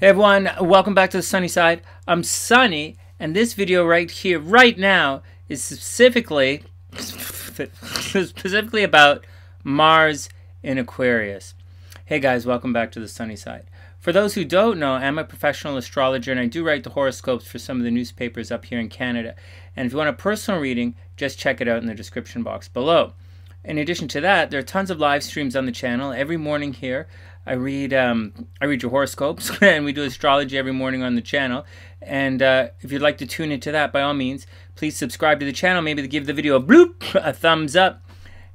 Hey everyone, welcome back to the sunny side. I'm Sunny, and this video right here, right now, is specifically specifically about Mars in Aquarius. Hey guys, welcome back to the sunny side. For those who don't know, I'm a professional astrologer and I do write the horoscopes for some of the newspapers up here in Canada. And if you want a personal reading, just check it out in the description box below. In addition to that, there are tons of live streams on the channel every morning here. I read um, I read your horoscopes, and we do astrology every morning on the channel. And uh, if you'd like to tune into that, by all means, please subscribe to the channel. Maybe give the video a bloop, a thumbs up.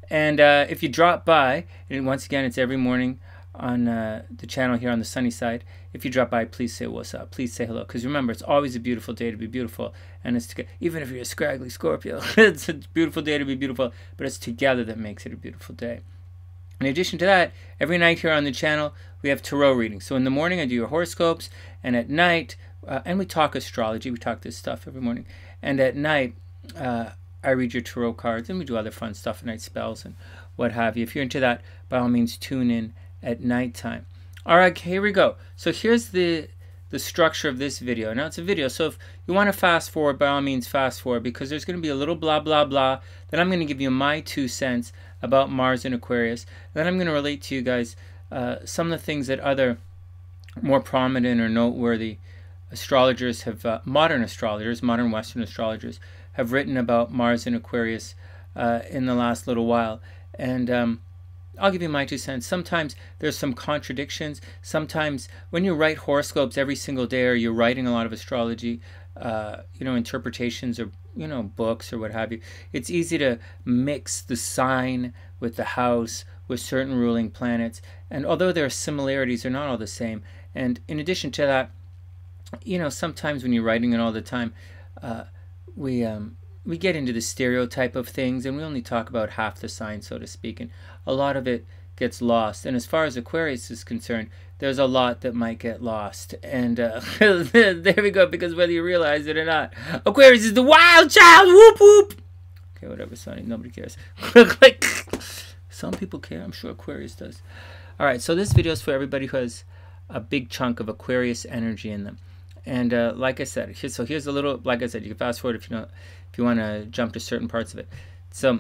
And uh, if you drop by, and once again, it's every morning on uh, the channel here on the sunny side. If you drop by, please say what's up. Please say hello. Because remember, it's always a beautiful day to be beautiful. And it's to, even if you're a scraggly Scorpio, it's a beautiful day to be beautiful. But it's together that makes it a beautiful day. In addition to that, every night here on the channel, we have tarot readings. So in the morning, I do your horoscopes. And at night, uh, and we talk astrology. We talk this stuff every morning. And at night, uh, I read your tarot cards. And we do other fun stuff at night, spells and what have you. If you're into that, by all means, tune in at nighttime. All right, here we go. So here's the the structure of this video. Now it's a video, so if you want to fast forward, by all means fast forward because there's going to be a little blah blah blah. Then I'm going to give you my two cents about Mars and Aquarius. Then I'm going to relate to you guys uh, some of the things that other more prominent or noteworthy astrologers have, uh, modern astrologers, modern Western astrologers, have written about Mars and Aquarius uh, in the last little while. And um, I'll give you my two cents. Sometimes there's some contradictions. Sometimes when you write horoscopes every single day, or you're writing a lot of astrology, uh, you know, interpretations or you know books or what have you, it's easy to mix the sign with the house with certain ruling planets. And although there are similarities, they're not all the same. And in addition to that, you know, sometimes when you're writing it all the time, uh, we um, we get into the stereotype of things and we only talk about half the sign, so to speak, and a lot of it gets lost. And as far as Aquarius is concerned, there's a lot that might get lost. And uh, there we go, because whether you realize it or not, Aquarius is the wild child. Whoop whoop. Okay, whatever, Sonny. Nobody cares. Some people care. I'm sure Aquarius does. All right, so this video is for everybody who has a big chunk of Aquarius energy in them. And uh, like I said, here, so here's a little. Like I said, you can fast forward if you know if you want to jump to certain parts of it. So,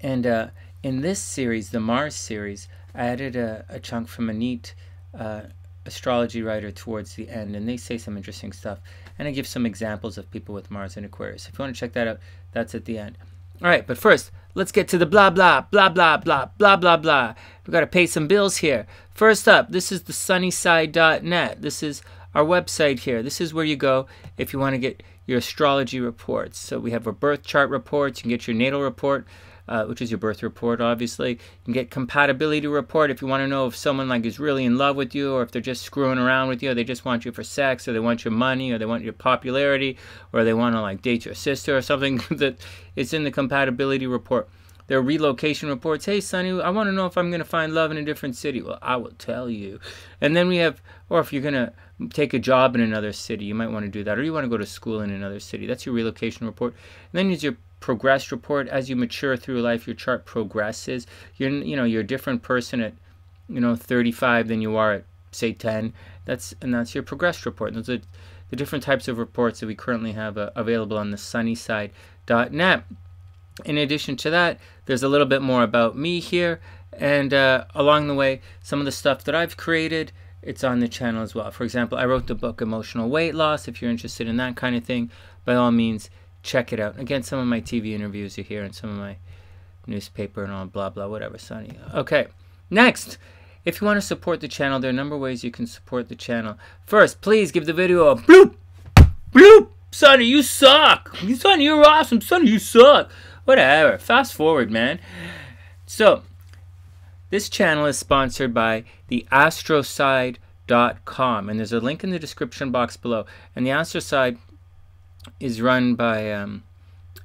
and uh, in this series, the Mars series, I added a, a chunk from a neat uh, astrology writer towards the end, and they say some interesting stuff. And I give some examples of people with Mars in Aquarius. If you want to check that out, that's at the end. All right, but first, let's get to the blah, blah, blah, blah, blah, blah, blah, blah. We've got to pay some bills here. First up, this is the sunnyside.net. This is our website here. This is where you go if you want to get your astrology reports. So we have our birth chart reports. You can get your natal report uh, which is your birth report, obviously. You can get compatibility report if you want to know if someone like is really in love with you, or if they're just screwing around with you, or they just want you for sex, or they want your money, or they want your popularity, or they want to like date your sister or something. that it's in the compatibility report. There are relocation reports. Hey, Sonny, I want to know if I'm going to find love in a different city. Well, I will tell you. And then we have, or if you're going to take a job in another city, you might want to do that. Or you want to go to school in another city. That's your relocation report. And then there's your progress report. As you mature through life, your chart progresses. You're, you know, you're a different person at, you know, 35 than you are at, say, 10. That's and that's your progress report. Those are the different types of reports that we currently have uh, available on the sunnyside.net. In addition to that, there's a little bit more about me here, and uh, along the way, some of the stuff that I've created, it's on the channel as well. For example, I wrote the book Emotional Weight Loss. If you're interested in that kind of thing, by all means, check it out. Again, some of my TV interviews are here, and some of my newspaper and all blah blah whatever, Sonny. Okay, next. If you want to support the channel, there are a number of ways you can support the channel. First, please give the video a bloop, bloop. Sonny, you suck. Sonny, you're awesome. Sonny, you suck. Whatever. Fast forward, man. So, this channel is sponsored by the astroside.com, and there's a link in the description box below. And the astroside is run by um,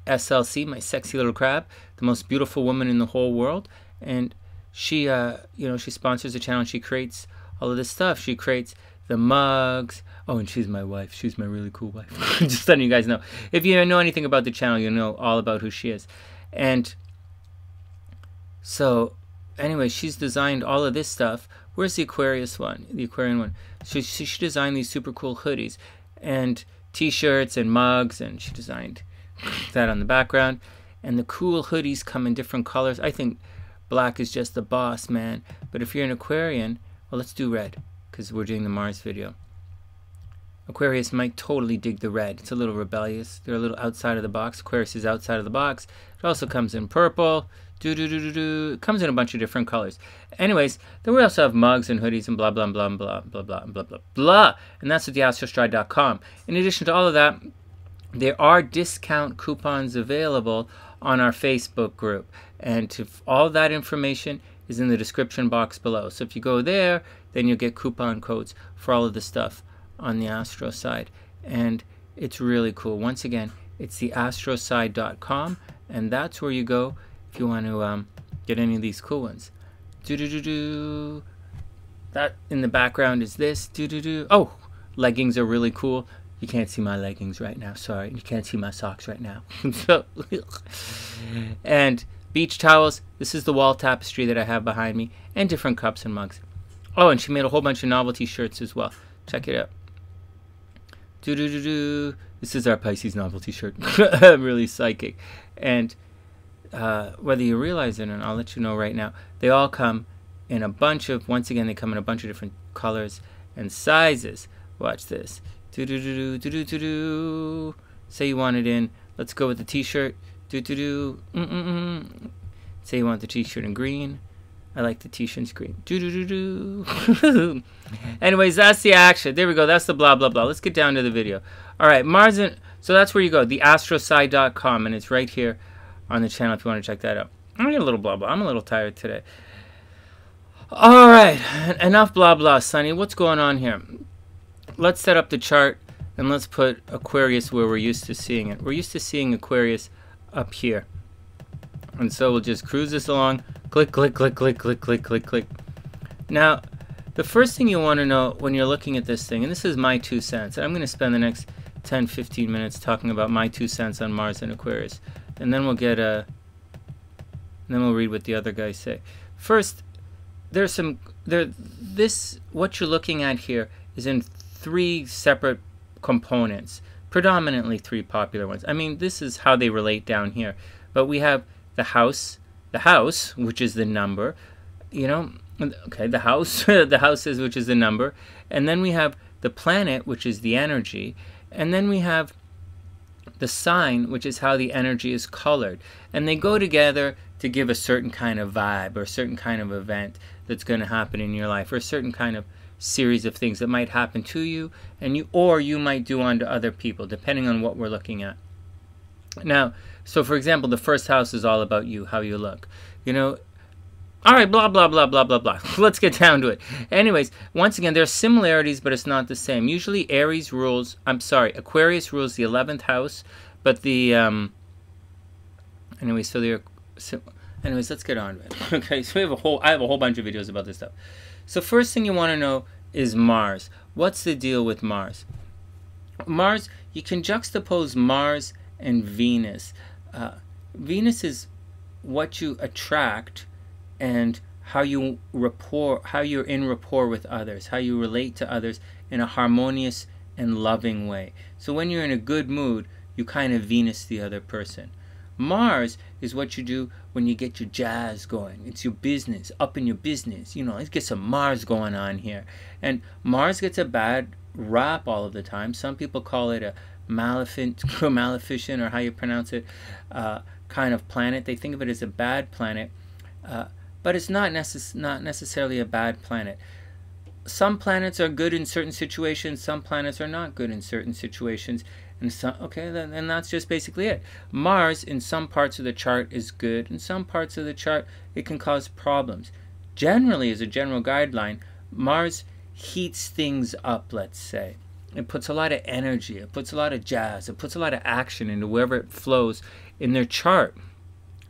SLC, my sexy little crab, the most beautiful woman in the whole world. And she, uh, you know, she sponsors the channel. She creates all of this stuff. She creates the mugs. Oh, and she's my wife. She's my really cool wife. Just letting you guys know. If you know anything about the channel, you'll know all about who she is. And so, anyway, she's designed all of this stuff, Where's the Aquarius one? The Aquarian one. So she, she designed these super cool hoodies and t-shirts and mugs, and she designed um, that on the background. And the cool hoodies come in different colors. I think black is just the boss, man. But if you're an Aquarian, well, let's do red because we're doing the Mars video. Aquarius might totally dig the red. It's a little rebellious. They're a little outside of the box. Aquarius is outside of the box. It also comes in purple. It comes in a bunch of different colors. Anyways, then we also have mugs and hoodies and blah blah blah blah blah blah blah blah blah. And that's at theastroside.com. In addition to all of that, there are discount coupons available on our Facebook group. And to, all that information is in the description box below. So if you go there, then you'll get coupon codes for all of the stuff on the Astro side. And it's really cool. Once again, it's the astroside.com, and that's where you go if you want to um, get any of these cool ones. Do do do do. That in the background is this. Do do do. Oh, leggings are really cool. You can't see my leggings right now. Sorry, you can't see my socks right now. so, and beach towels. This is the wall tapestry that I have behind me, and different cups and mugs. Oh, and she made a whole bunch of novelty shirts as well. Check it out. Do do do do. This is our Pisces novelty shirt. I'm really psychic, and uh, whether you realize it or not, I'll let you know right now. They all come in a bunch of. Once again, they come in a bunch of different colors and sizes. Watch this. Do do do do do do do. Say you want it in. Let's go with the T-shirt. Do do do. Mm mm mm. Say you want the T-shirt in green. I like the T-shirt in green. Do do do do. Anyways, that's the action. There we go. That's the blah blah blah. Let's get down to the video. All right, Mars. And, so that's where you go. The astroside.com, and it's right here on the channel if you want to check that out. I'm a little blah blah. I'm a little tired today. All right, enough blah blah, Sonny. What's going on here? let's set up the chart and let's put Aquarius where we're used to seeing it. We're used to seeing Aquarius up here. And so we'll just cruise this along. Click, click, click, click, click, click, click, click. Now, the first thing you want to know when you're looking at this thing, and this is my two cents, I'm going to spend the next 10, 15 minutes talking about my two cents on Mars and Aquarius. And then we'll get uh, a, then we'll read what the other guys say. First, there's some, there, this, what you're looking at here is in three separate components, predominantly three popular ones. I mean, this is how they relate down here. But we have the house, the house, which is the number, you know, okay, the house, the house is which is the number, and then we have the planet, which is the energy, and then we have the sign, which is how the energy is colored. And they go together to give a certain kind of vibe or a certain kind of event that's going to happen in your life or a certain kind of series of things that might happen to you and you or you might do unto other people depending on what we're looking at now so for example the first house is all about you how you look you know all right blah blah blah blah blah blah let's get down to it anyways once again there are similarities but it's not the same usually aries rules i'm sorry aquarius rules the 11th house but the um anyway so they're so, anyways let's get on to it okay so we have a whole i have a whole bunch of videos about this stuff so first thing you want to know is Mars. What's the deal with Mars? Mars, you can juxtapose Mars and Venus. Uh, Venus is what you attract and how you rapport, how you're in rapport with others, how you relate to others in a harmonious and loving way. So when you're in a good mood, you kind of Venus the other person. Mars is what you do when you get your jazz going. It's your business, up in your business. You know, let's get some Mars going on here. And Mars gets a bad rap all of the time. Some people call it a maleficent, maleficent, or how you pronounce it, uh, kind of planet. They think of it as a bad planet, uh, but it's not, necess- not necessarily a bad planet. Some planets are good in certain situations. Some planets are not good in certain situations. And so, okay, then, and that's just basically it. Mars, in some parts of the chart, is good. In some parts of the chart, it can cause problems. Generally, as a general guideline, Mars heats things up, let's say. It puts a lot of energy, it puts a lot of jazz, it puts a lot of action into wherever it flows in their chart.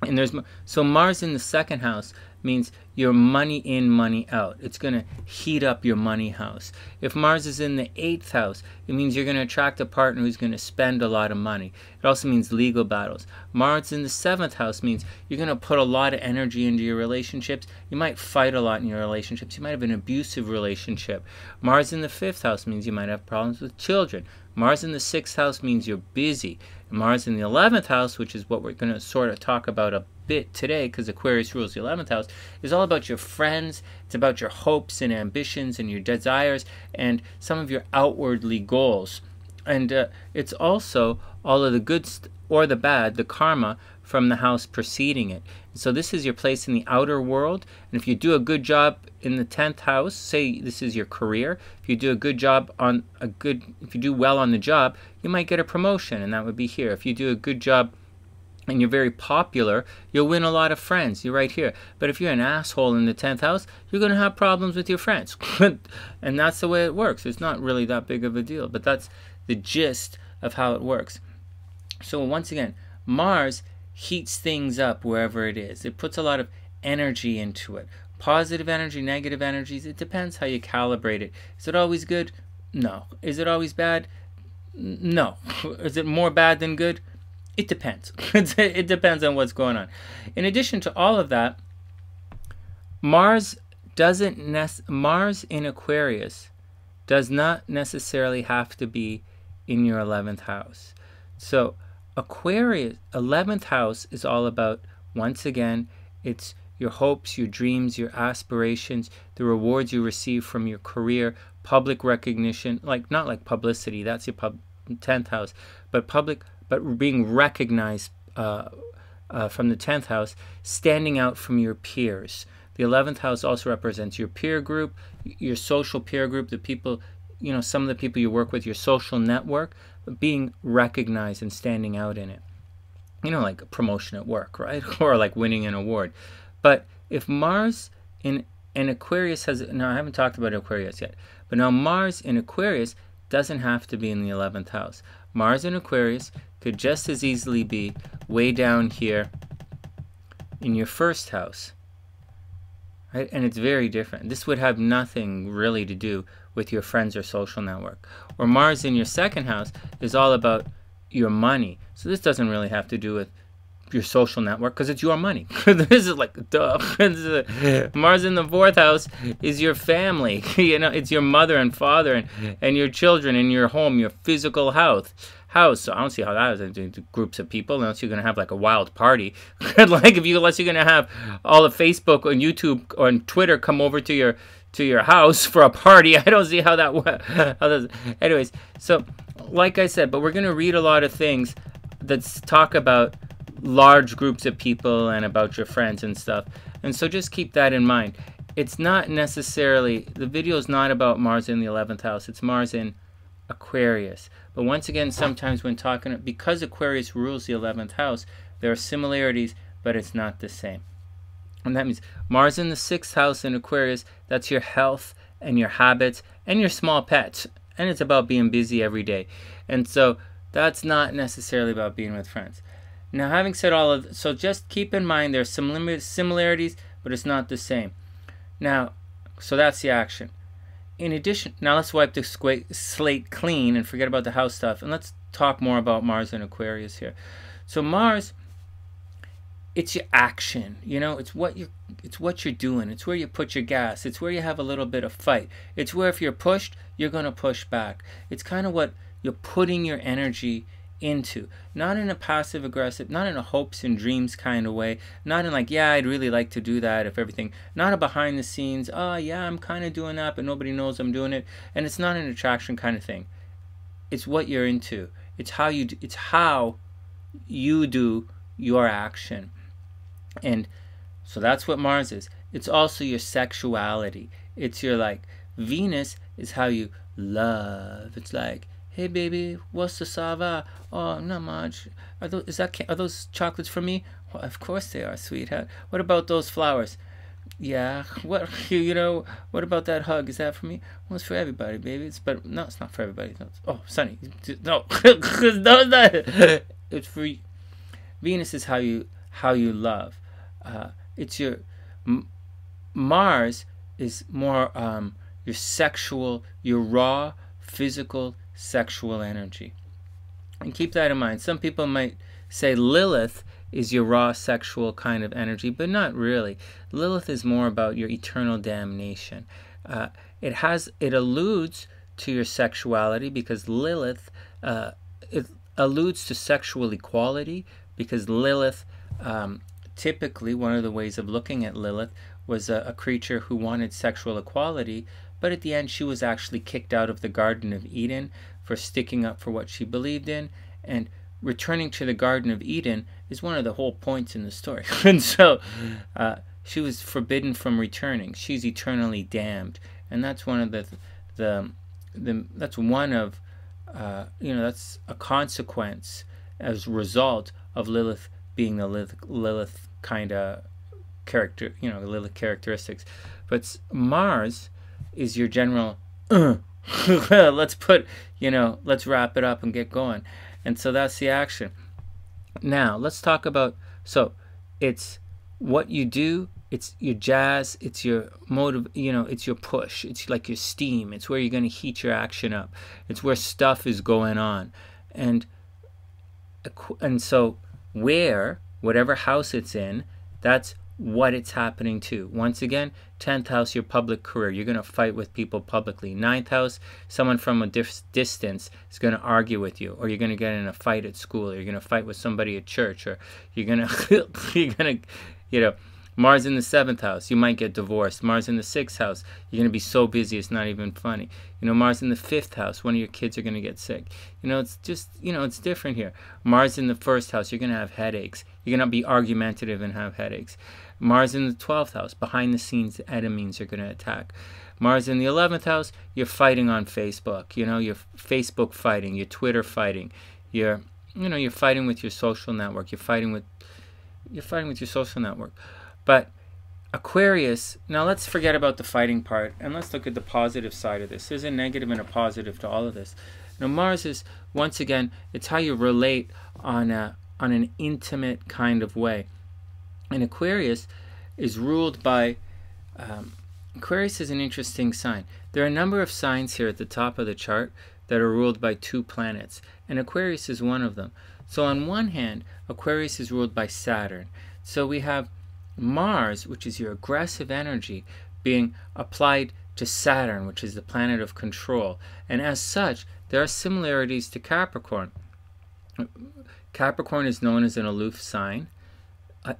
And there's so Mars in the second house means your money in, money out. It's going to heat up your money house. If Mars is in the eighth house, it means you're going to attract a partner who's going to spend a lot of money. It also means legal battles. Mars in the seventh house means you're going to put a lot of energy into your relationships. You might fight a lot in your relationships. You might have an abusive relationship. Mars in the fifth house means you might have problems with children. Mars in the sixth house means you're busy. Mars in the 11th house, which is what we're going to sort of talk about a bit today because Aquarius rules the 11th house, is all about your friends. It's about your hopes and ambitions and your desires and some of your outwardly goals. And uh, it's also all of the good or the bad, the karma from the house preceding it. So this is your place in the outer world. And if you do a good job in the 10th house, say this is your career, if you do a good job on a good if you do well on the job, you might get a promotion and that would be here. If you do a good job and you're very popular, you'll win a lot of friends. You're right here. But if you're an asshole in the 10th house, you're going to have problems with your friends. and that's the way it works. It's not really that big of a deal, but that's the gist of how it works. So once again, Mars heats things up wherever it is. It puts a lot of energy into it. Positive energy, negative energies, it depends how you calibrate it. Is it always good? No. Is it always bad? No. Is it more bad than good? It depends. it depends on what's going on. In addition to all of that, Mars doesn't nec- Mars in Aquarius does not necessarily have to be in your 11th house. So Aquarius, 11th house is all about, once again, it's your hopes, your dreams, your aspirations, the rewards you receive from your career, public recognition, like not like publicity, that's your pub, 10th house, but public, but being recognized uh, uh, from the 10th house, standing out from your peers. The 11th house also represents your peer group, your social peer group, the people, you know, some of the people you work with, your social network being recognized and standing out in it. You know, like a promotion at work, right? or like winning an award. But if Mars in an Aquarius has, now I haven't talked about Aquarius yet, but now Mars in Aquarius doesn't have to be in the 11th house. Mars in Aquarius could just as easily be way down here in your first house. Right? And it's very different. This would have nothing really to do with your friends or social network. Or Mars in your second house is all about your money. So this doesn't really have to do with your social network because it's your money. this is like duh. Mars in the fourth house is your family. you know, it's your mother and father and, and your children and your home, your physical health house. So I don't see how that is into groups of people unless you're gonna have like a wild party. like if you unless you're gonna have all of Facebook and YouTube or Twitter come over to your to your house for a party. I don't see how that how works. Anyways, so like I said, but we're going to read a lot of things that talk about large groups of people and about your friends and stuff. And so just keep that in mind. It's not necessarily, the video is not about Mars in the 11th house, it's Mars in Aquarius. But once again, sometimes when talking, because Aquarius rules the 11th house, there are similarities, but it's not the same. And that means Mars in the sixth house in Aquarius, that's your health and your habits and your small pets. And it's about being busy every day. And so that's not necessarily about being with friends. Now, having said all of so just keep in mind there's some similarities, but it's not the same. Now, so that's the action. In addition, now let's wipe the slate clean and forget about the house stuff, and let's talk more about Mars and Aquarius here. So Mars it's your action you know? It's what you it's what you're doing. It's where you put your gas. It's where you have a little bit of fight. It's where if you're pushed you're going to push back. It's kind of what you're putting your energy into not in a passive aggressive not in a hopes and dreams kind of way not in like yeah i'd really like to do that if everything not a behind the scenes oh yeah i'm kind of doing that but nobody knows i'm doing it and it's not an attraction kind of thing it's what you're into it's how you it's how you do your action and so that's what Mars is. It's also your sexuality. It's your like Venus is how you love. It's like, hey baby, what's the sava? Oh, not much. Are those is that are those chocolates for me? Well, of course they are, sweetheart. What about those flowers? Yeah. What you know? What about that hug? Is that for me? Well, it's for everybody, baby. It's but no, it's not for everybody. No, oh, Sunny, no, no, it's not. It's for Venus is how you how you love. Uh, it's your Mars is more um, your sexual, your raw, physical, sexual energy. And keep that in mind. Some people might say Lilith is your raw sexual kind of energy, but not really. Lilith is more about your eternal damnation. Uh, it has it alludes to your sexuality because Lilith uh, it alludes to sexual equality because Lilith um, typically one of the ways of looking at Lilith was a, a creature who wanted sexual equality, but at the end she was actually kicked out of the Garden of Eden for sticking up for what she believed in and returning to the Garden of Eden is one of the whole points in the story. and so uh, she was forbidden from returning. She's eternally damned, and that's one of the the, the that's one of uh, you know that's a consequence as a result of Lilith being the Lilith, Lilith kind of character, you know, little characteristics. But Mars is your general. Uh, let's put, you know, let's wrap it up and get going. And so that's the action. Now, let's talk about so it's what you do, it's your jazz, it's your motive, you know, it's your push, it's like your steam, it's where you're going to heat your action up. It's where stuff is going on. And and so where whatever house it's in, that's what it's happening to. Once again, 10th house, your public career. You're going to fight with people publicly. Ninth house, someone from a distance is going to argue with you, or you're going to get in a fight at school, or you're going to fight with somebody at church, or you're going to, you're going to, you know, Mars in the seventh house, you might get divorced. Mars in the sixth house, you're going to be so busy it's not even funny. You know, Mars in the fifth house, one of your kids are going to get sick. You know, it's just, you know, it's different here. Mars in the first house, you're going to have headaches. You're going to be argumentative and have headaches. Mars in the 12th house, behind the scenes, the enemies are going to attack. Mars in the 11th house, you're fighting on Facebook. You know, you're Facebook fighting, you're Twitter fighting, you're, you know, you're fighting with your social network. You're fighting with, you're fighting with your social network. But Aquarius, now let's forget about the fighting part and let's look at the positive side of this. There's a negative and a positive to all of this. Now Mars is once again, it's how you relate on a on an intimate kind of way. And Aquarius is ruled by um, Aquarius is an interesting sign. There are a number of signs here at the top of the chart that are ruled by two planets, and Aquarius is one of them. So on one hand, Aquarius is ruled by Saturn. So we have Mars, which is your aggressive energy, being applied to Saturn, which is the planet of control. And as such, there are similarities to Capricorn. Capricorn is known as an aloof sign.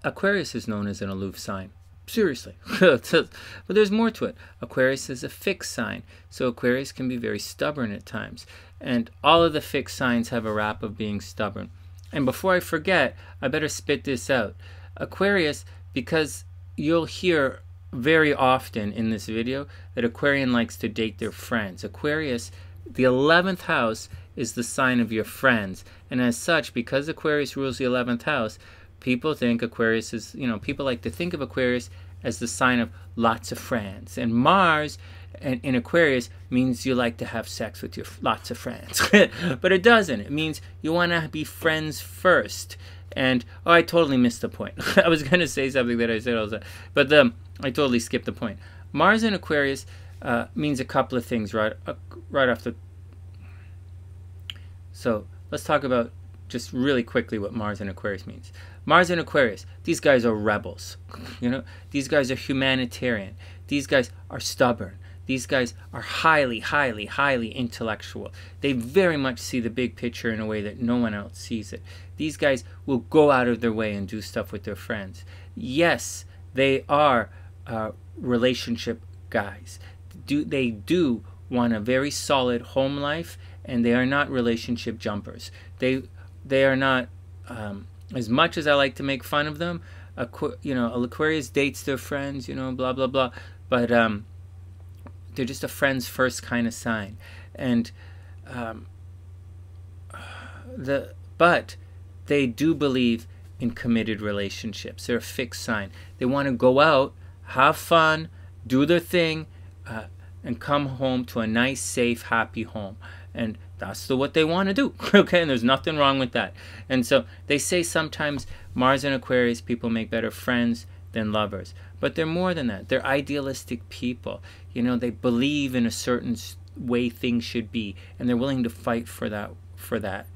Aquarius is known as an aloof sign. Seriously. but there's more to it. Aquarius is a fixed sign. So Aquarius can be very stubborn at times. And all of the fixed signs have a rap of being stubborn. And before I forget, I better spit this out. Aquarius because you'll hear very often in this video that Aquarian likes to date their friends. Aquarius, the 11th house is the sign of your friends. And as such, because Aquarius rules the 11th house, people think Aquarius is, you know, people like to think of Aquarius as the sign of lots of friends. And Mars in Aquarius means you like to have sex with your lots of friends. but it doesn't. It means you want to be friends first. And oh, I totally missed the point. I was going to say something that I said also, but um, I totally skipped the point. Mars in Aquarius uh, means a couple of things right uh, right off the. So let's talk about just really quickly what Mars and Aquarius means. Mars and Aquarius, these guys are rebels. You know, these guys are humanitarian. These guys are stubborn. These guys are highly, highly, highly intellectual. They very much see the big picture in a way that no one else sees it. These guys will go out of their way and do stuff with their friends. Yes, they are uh, relationship guys. Do they do want a very solid home life, and they are not relationship jumpers. They they are not. Um, as much as I like to make fun of them, Aqu- you know, a Aquarius dates their friends, you know, blah blah blah. But um, they're just a friend's first kind of sign, and um, the but they do believe in committed relationships. They're a fixed sign. They want to go out, have fun, do their thing, uh, and come home to a nice, safe, happy home. And that's the, what they want to do. okay, and there's nothing wrong with that. And so they say sometimes Mars and Aquarius people make better friends than lovers. But they're more than that. They're idealistic people. You know, they believe in a certain way things should be, and they're willing to fight for that. For that,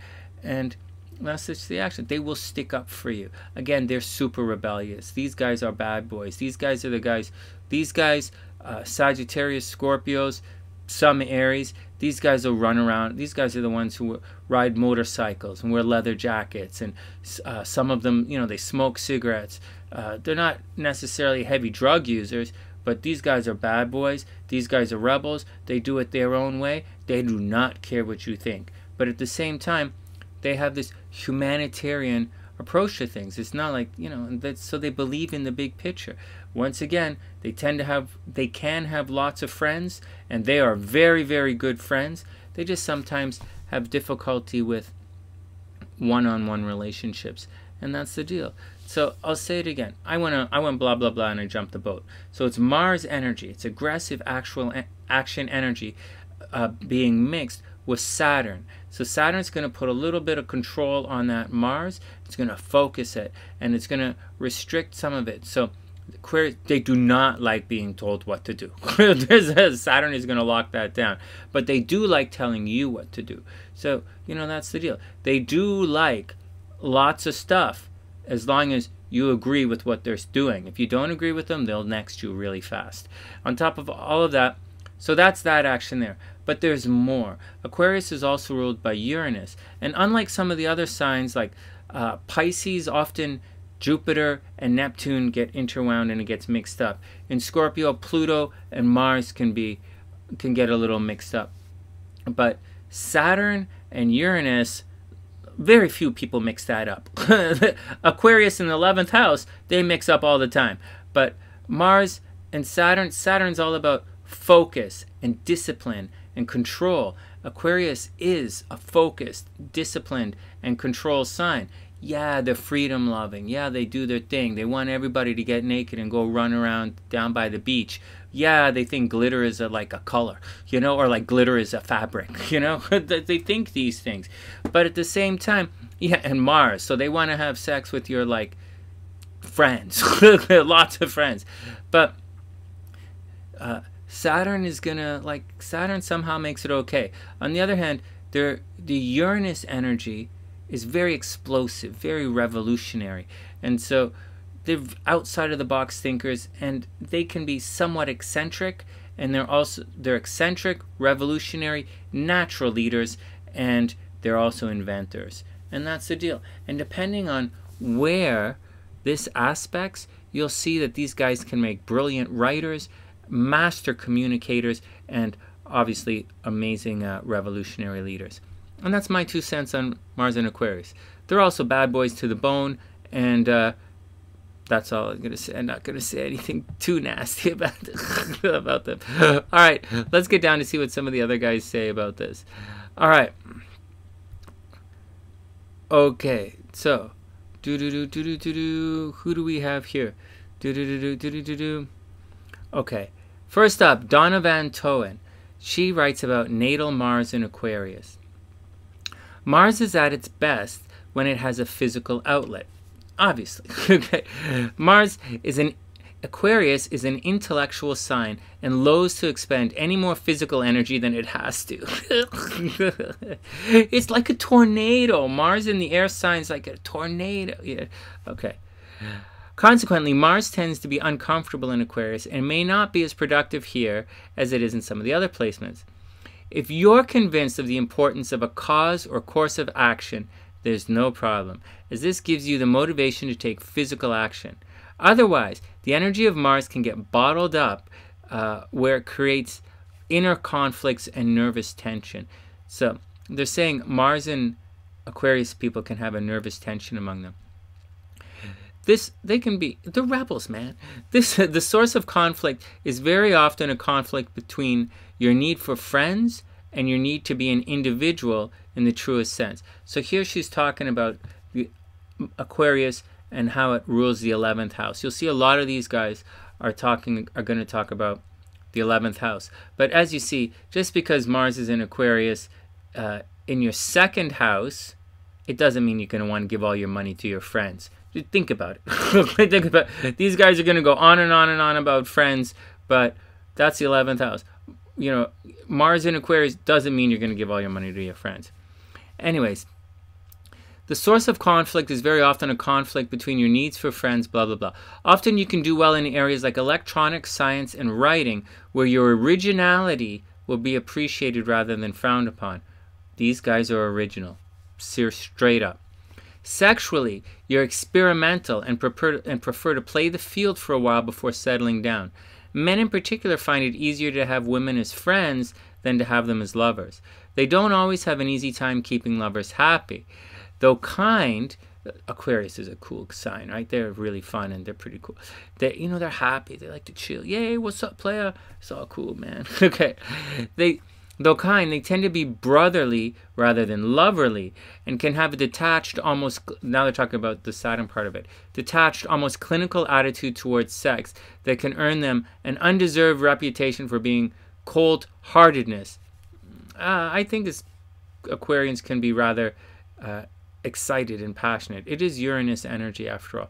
and that's just the action. They will stick up for you. Again, they're super rebellious. These guys are bad boys. These guys are the guys. These guys, uh, Sagittarius, Scorpios, some Aries. These guys will run around. These guys are the ones who ride motorcycles and wear leather jackets, and uh, some of them, you know, they smoke cigarettes. Uh, they're not necessarily heavy drug users, but these guys are bad boys. These guys are rebels. They do it their own way. They do not care what you think. But at the same time, they have this humanitarian approach to things. It's not like you know, so they believe in the big picture. Once again, they tend to have, they can have lots of friends, and they are very, very good friends. They just sometimes have difficulty with one-on-one relationships, and that's the deal. So I'll say it again. I went, I went blah blah blah, and I jumped the boat. So it's Mars energy. It's aggressive, actual action energy, uh, being mixed with Saturn. So Saturn's going to put a little bit of control on that Mars. It's going to focus it and it's going to restrict some of it. So Aquarius, they do not like being told what to do. Saturn is going to lock that down. But they do like telling you what to do. So, you know, that's the deal. They do like lots of stuff as long as you agree with what they're doing. If you don't agree with them, they'll next you really fast. On top of all of that, so that's that action there. But there's more. Aquarius is also ruled by Uranus. And unlike some of the other signs, like uh, Pisces, often Jupiter and Neptune get interwound and it gets mixed up. In Scorpio, Pluto and Mars can be can get a little mixed up. But Saturn and Uranus, very few people mix that up. Aquarius in the 11th house, they mix up all the time. But Mars and Saturn, Saturn's all about focus and discipline and control. Aquarius is a focused, disciplined, and control sign. Yeah, they're freedom loving. Yeah, they do their thing. They want everybody to get naked and go run around down by the beach. Yeah, they think glitter is a, like a color, you know, or like glitter is a fabric, you know. they think these things. But at the same time, yeah, and Mars. So they want to have sex with your like friends, lots of friends. But uh, Saturn is gonna like Saturn somehow makes it okay. On the other hand, the Uranus energy is very explosive, very revolutionary, and so they're outside of the box thinkers, and they can be somewhat eccentric, and they're also they're eccentric, revolutionary, natural leaders, and they're also inventors, and that's the deal. And depending on where this aspects, you'll see that these guys can make brilliant writers master communicators, and obviously amazing uh, revolutionary leaders. And that's my two cents on Mars and Aquarius. They're also bad boys to the bone, and uh, that's all I'm gonna say. I'm not gonna say anything too nasty about about them. all right, let's get down to see what some of the other guys say about this. All right. Okay, so do do do do do do do. Who do we have here? Do do do do do do do. Okay, First up, Donna Van Toen. She writes about natal Mars in Aquarius. Mars is at its best when it has a physical outlet. Obviously. okay. Mars is an Aquarius is an intellectual sign and loathes to expend any more physical energy than it has to. it's like a tornado. Mars in the air signs like a tornado. Yeah. Okay. Consequently, Mars tends to be uncomfortable in Aquarius and may not be as productive here as it is in some of the other placements. If you're convinced of the importance of a cause or course of action, there's no problem, as this gives you the motivation to take physical action. Otherwise, the energy of Mars can get bottled up uh, where it creates inner conflicts and nervous tension. So they're saying Mars and Aquarius people can have a nervous tension among them. This they can be the rebels, man. This the source of conflict is very often a conflict between your need for friends and your need to be an individual in the truest sense. So here she's talking about the Aquarius and how it rules the 11th house. You'll see a lot of these guys are talking are going to talk about the 11th house. But as you see, just because Mars is in Aquarius uh, in your second house, it doesn't mean you're going to want to give all your money to your friends. Think about it. think about it. these guys are going to go on and on and on about friends, but that's the 11th house. You know, Mars in Aquarius doesn't mean you're going to give all your money to your friends. Anyways, the source of conflict is very often a conflict between your needs for friends, blah, blah, blah. Often you can do well in areas like electronics, science, and writing, where your originality will be appreciated rather than frowned upon. These guys are original. Straight up. Sexually, you're experimental and prefer, and prefer to play the field for a while before settling down. Men in particular find it easier to have women as friends than to have them as lovers. They don't always have an easy time keeping lovers happy. Though kind, Aquarius is a cool sign, right? They're really fun and they're pretty cool. They, you know, they're happy. They like to chill. Yay, what's up, player? It's all cool, man. okay, they, though kind, they tend to be brotherly rather than loverly, and can have a detached, almost. Now they're talking about the Saturn part of it. Detached, almost clinical attitude towards sex that can earn them an undeserved reputation for being cold-heartedness. Uh, I think this Aquarians can be rather. Uh, excited and passionate. It is Uranus energy after all.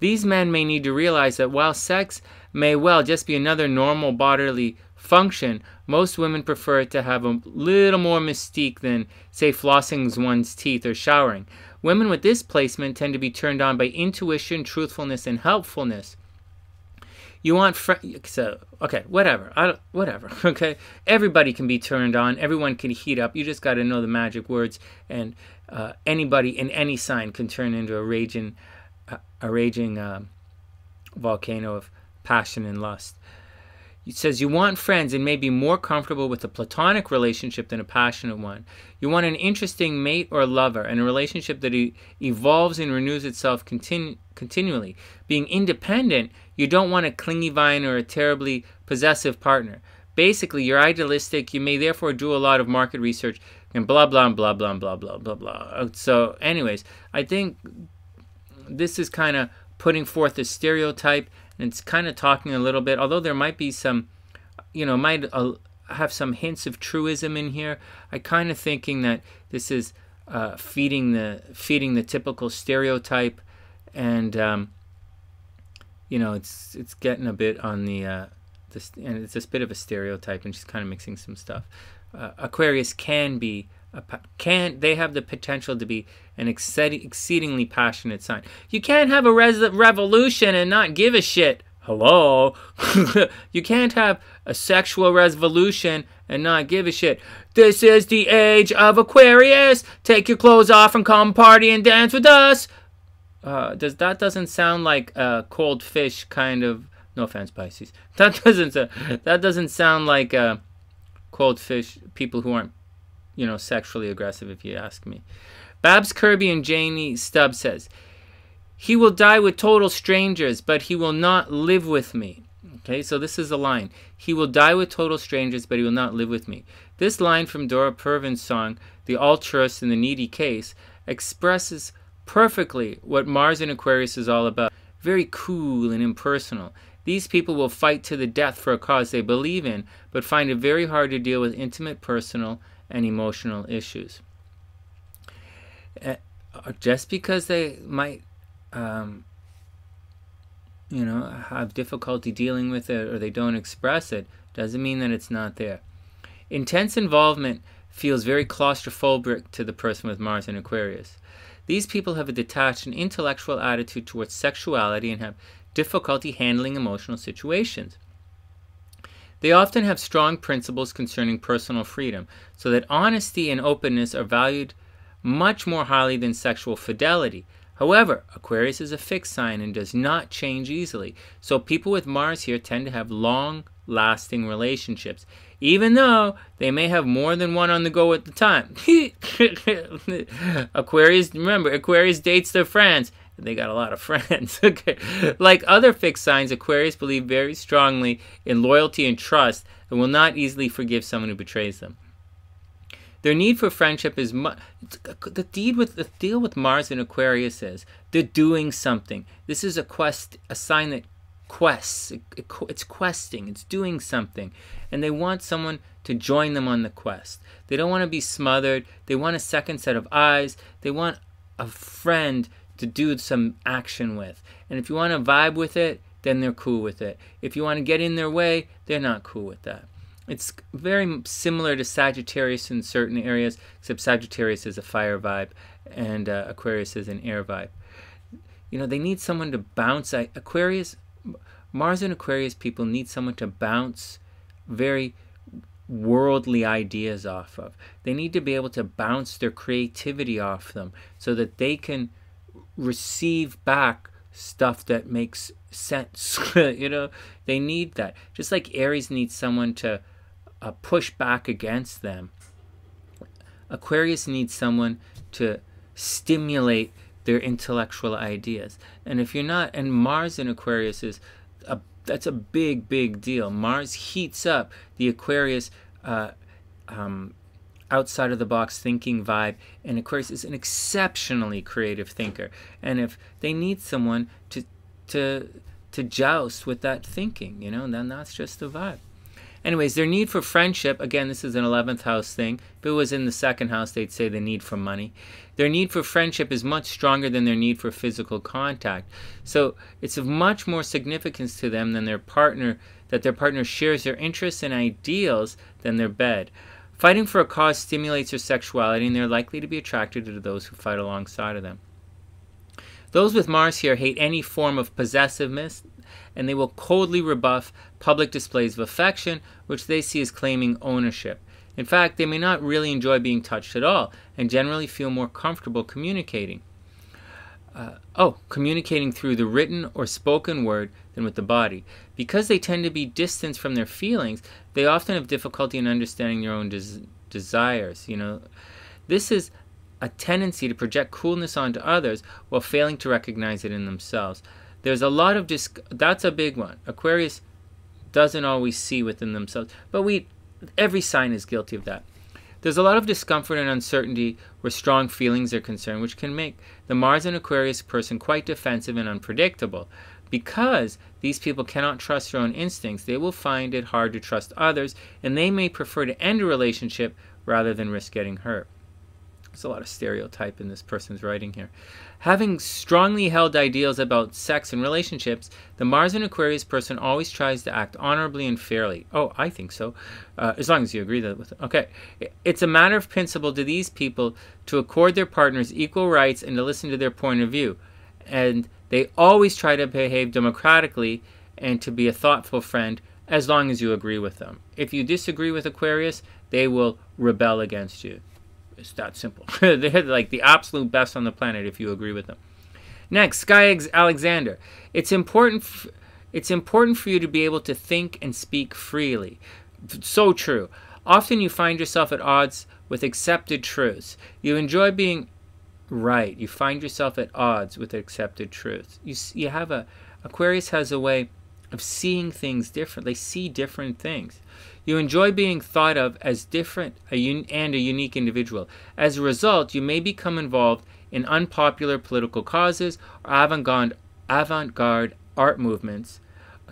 These men may need to realize that while sex may well just be another normal bodily function, most women prefer to have a little more mystique than, say, flossing one's teeth or showering. Women with this placement tend to be turned on by intuition, truthfulness, and helpfulness. You want fr- so okay, whatever. I don't, whatever. Okay, everybody can be turned on. Everyone can heat up. You just got to know the magic words, and uh, anybody in any sign can turn into a raging, uh, a raging um, volcano of passion and lust. It says you want friends and may be more comfortable with a platonic relationship than a passionate one. You want an interesting mate or lover and a relationship that e- evolves and renews itself continu- continually. Being independent, you don't want a clingy vine or a terribly possessive partner. Basically, you're idealistic. You may therefore do a lot of market research and blah blah blah blah blah blah blah blah. Uh, so, anyways, I think this is kind of putting forth a stereotype it's kind of talking a little bit, although there might be some, you know, might uh, have some hints of truism in here. I kind of thinking that this is uh, feeding the feeding the typical stereotype, and um, you know, it's it's getting a bit on the uh, this, and it's a bit of a stereotype, and she's kind of mixing some stuff. Uh, Aquarius can be can they have the potential to be an exceedingly passionate sign. You can't have a revolution and not give a shit. Hello? you can't have a sexual revolution and not give a shit. This is the age of Aquarius. Take your clothes off and come party and dance with us. Uh, does that doesn't sound like a cold fish kind of? No offense, Pisces. That doesn't that doesn't sound like a cold fish. People who aren't you know, sexually aggressive, if you ask me. Babs Kirby and Janey Stubbs says, He will die with total strangers, but he will not live with me. Okay, so this is a line. He will die with total strangers, but he will not live with me. This line from Dory Previn's song, The Altruist in the Needy Case, expresses perfectly what Mars and Aquarius is all about. Very cool and impersonal. These people will fight to the death for a cause they believe in, but find it very hard to deal with intimate, personal, and emotional issues. Uh, just because they might, um, you know, have difficulty dealing with it or they don't express it, doesn't mean that it's not there. Intense involvement feels very claustrophobic to the person with Mars in Aquarius. These people have a detached and intellectual attitude towards sexuality and have difficulty handling emotional situations. They often have strong principles concerning personal freedom, so that honesty and openness are valued much more highly than sexual fidelity. However, Aquarius is a fixed sign and does not change easily, so people with Mars here tend to have long lasting relationships, even though they may have more than one on the go at the time. Aquarius, remember, Aquarius dates their friends they got a lot of friends. okay. Like other fixed signs, Aquarius believe very strongly in loyalty and trust and will not easily forgive someone who betrays them. Their need for friendship is the deed with the deal with Mars and Aquarius is they're doing something. This is a quest, a sign that quests. It, it, it's questing. It's doing something, and they want someone to join them on the quest. They don't want to be smothered. They want a second set of eyes. They want a friend to do some action with. And if you want to vibe with it, then they're cool with it. If you want to get in their way, they're not cool with that. It's very similar to Sagittarius in certain areas, except Sagittarius is a fire vibe and uh, Aquarius is an air vibe. You know, they need someone to bounce. Aquarius, Mars and Aquarius people need someone to bounce very worldly ideas off of. They need to be able to bounce their creativity off them so that they can receive back stuff that makes sense. you know, they need that. Just like Aries needs someone to uh, push back against them. Aquarius needs someone to stimulate their intellectual ideas. And if you're not, and Mars in Aquarius is a that's a big, big deal. Mars heats up the Aquarius uh, um, outside of the box thinking vibe, and Aquarius is an exceptionally creative thinker. And if they need someone to to to joust with that thinking, you know, then that's just the vibe. Anyways, their need for friendship, again, this is an 11th house thing. If it was in the second house, they'd say the need for money. Their need for friendship is much stronger than their need for physical contact. So it's of much more significance to them than their partner, that their partner shares their interests and ideals than their bed. Fighting for a cause stimulates their sexuality, and they're likely to be attracted to those who fight alongside of them. Those with Mars here hate any form of possessiveness, and they will coldly rebuff public displays of affection, which they see as claiming ownership. In fact, they may not really enjoy being touched at all, and generally feel more comfortable communicating. Uh, oh, communicating through the written or spoken word than with the body. Because they tend to be distanced from their feelings, they often have difficulty in understanding their own des- desires. You know, this is a tendency to project coolness onto others while failing to recognize it in themselves. There's a lot of dis- that's a big one. Aquarius doesn't always see within themselves, but we every sign is guilty of that. There's a lot of discomfort and uncertainty where strong feelings are concerned, which can make the Mars and Aquarius person quite defensive and unpredictable. Because these people cannot trust their own instincts, they will find it hard to trust others, and they may prefer to end a relationship rather than risk getting hurt. There's a lot of stereotype in this person's writing here. Having strongly held ideals about sex and relationships, the Mars and Aquarius person always tries to act honorably and fairly. Oh, I think so. Uh, as long as you agree with it. Okay. It's a matter of principle to these people to accord their partners equal rights and to listen to their point of view. And they always try to behave democratically and to be a thoughtful friend as long as you agree with them. If you disagree with Aquarius, they will rebel against you. It's that simple. They're like the absolute best on the planet if you agree with them. Next, Skye Alexander. It's important. It's important for you to be able to think and speak freely. So true. Often you find yourself at odds with accepted truths. You enjoy being right. You find yourself at odds with accepted truths. You you have a Aquarius has a way of seeing things different. They see different things. You enjoy being thought of as different and a unique individual. As a result, you may become involved in unpopular political causes or avant-garde, avant-garde art movements.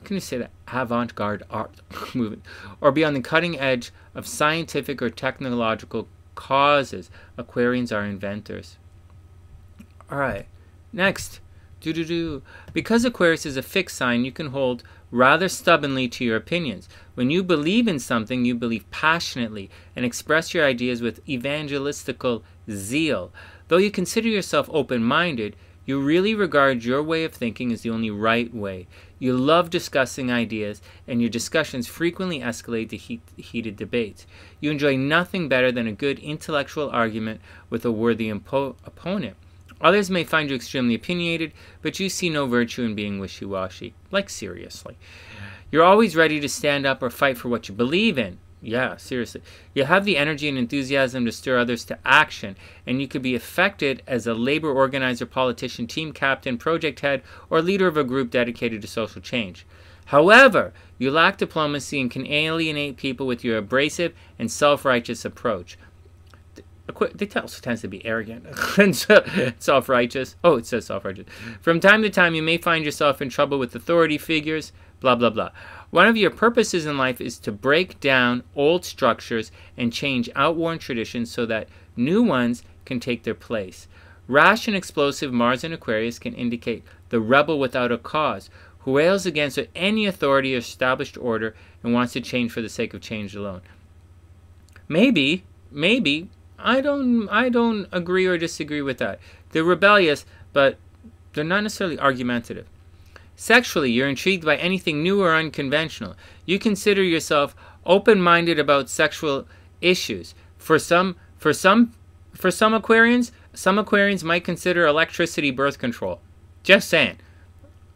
Can you say that? Avant-garde art movement, or be on the cutting edge of scientific or technological causes. Aquarians are inventors. All right, next. Do do do. Because Aquarius is a fixed sign, you can hold rather stubbornly to your opinions. When you believe in something, you believe passionately and express your ideas with evangelistical zeal. Though you consider yourself open minded, you really regard your way of thinking as the only right way. You love discussing ideas, and your discussions frequently escalate to heat, heated debates. You enjoy nothing better than a good intellectual argument with a worthy opponent. Others may find you extremely opinionated, but you see no virtue in being wishy washy. Like, seriously. You're always ready to stand up or fight for what you believe in. Yeah, seriously. You have the energy and enthusiasm to stir others to action, and you could be effective as a labor organizer, politician, team captain, project head, or leader of a group dedicated to social change. However, you lack diplomacy and can alienate people with your abrasive and self righteous approach they also tends to be arrogant and so, self-righteous. Oh, it says self-righteous. From time to time, you may find yourself in trouble with authority figures. Blah blah blah. One of your purposes in life is to break down old structures and change outworn traditions so that new ones can take their place. Rash and explosive Mars in Aquarius can indicate the rebel without a cause, who rails against any authority or established order and wants to change for the sake of change alone. Maybe, maybe I don't I don't agree or disagree with that. They're rebellious, but they're not necessarily argumentative. Sexually, you're intrigued by anything new or unconventional. You consider yourself open-minded about sexual issues. For some for some for some Aquarians, some Aquarians might consider electricity birth control. Just saying.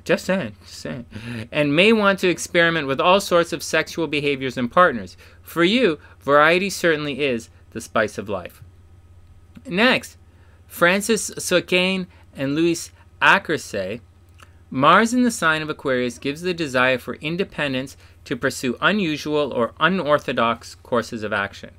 Just saying, just saying. And may want to experiment with all sorts of sexual behaviors and partners. For you, variety certainly is the spice of life. Next, Frances Sakoian and Acker say Mars in the sign of Aquarius gives the desire for independence to pursue unusual or unorthodox courses of action.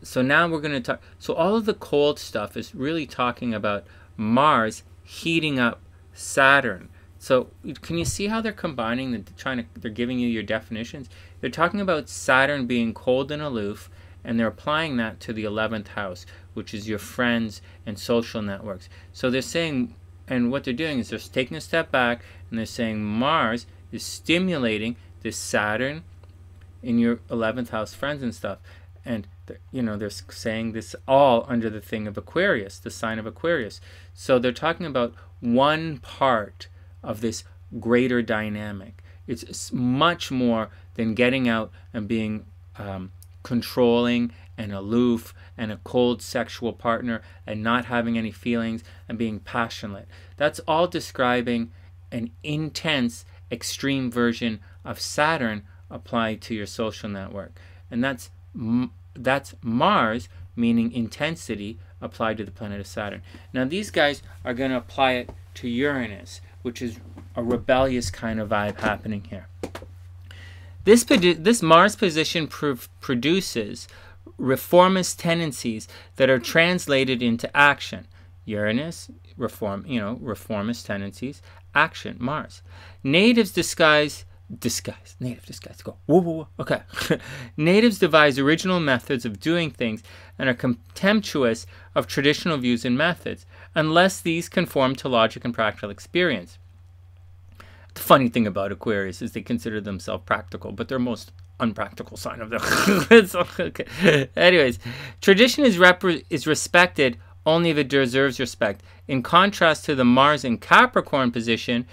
So now we're going to talk. So all of the cold stuff is really talking about Mars heating up Saturn so can you see how they're combining the trying to they're giving you your definitions? They're talking about Saturn being cold and aloof and they're applying that to the 11th house, which is your friends and social networks. So they're saying and what they're doing is they're taking a step back and they're saying Mars is stimulating this Saturn in your 11th house friends and stuff. And you know they're saying this all under the thing of Aquarius, the sign of Aquarius. So they're talking about one part of this greater dynamic. It's much more than getting out and being um, controlling and aloof and a cold sexual partner and not having any feelings and being passionate. That's all describing an intense, extreme version of Saturn applied to your social network. And that's that's Mars, meaning intensity, applied to the planet of Saturn. Now these guys are going to apply it to Uranus which is a rebellious kind of vibe happening here. This, this Mars position pr produces reformist tendencies that are translated into action. Uranus, reform, you know, reformist tendencies, action, Mars. Natives disguise disguise native disguise go whoa whoa, whoa. okay natives devise original methods of doing things and are contemptuous of traditional views and methods unless these conform to logic and practical experience the funny thing about aquarius is they consider themselves practical but they're most unpractical sign of the anyways tradition is is respected only if it deserves respect in contrast to the mars in capricorn position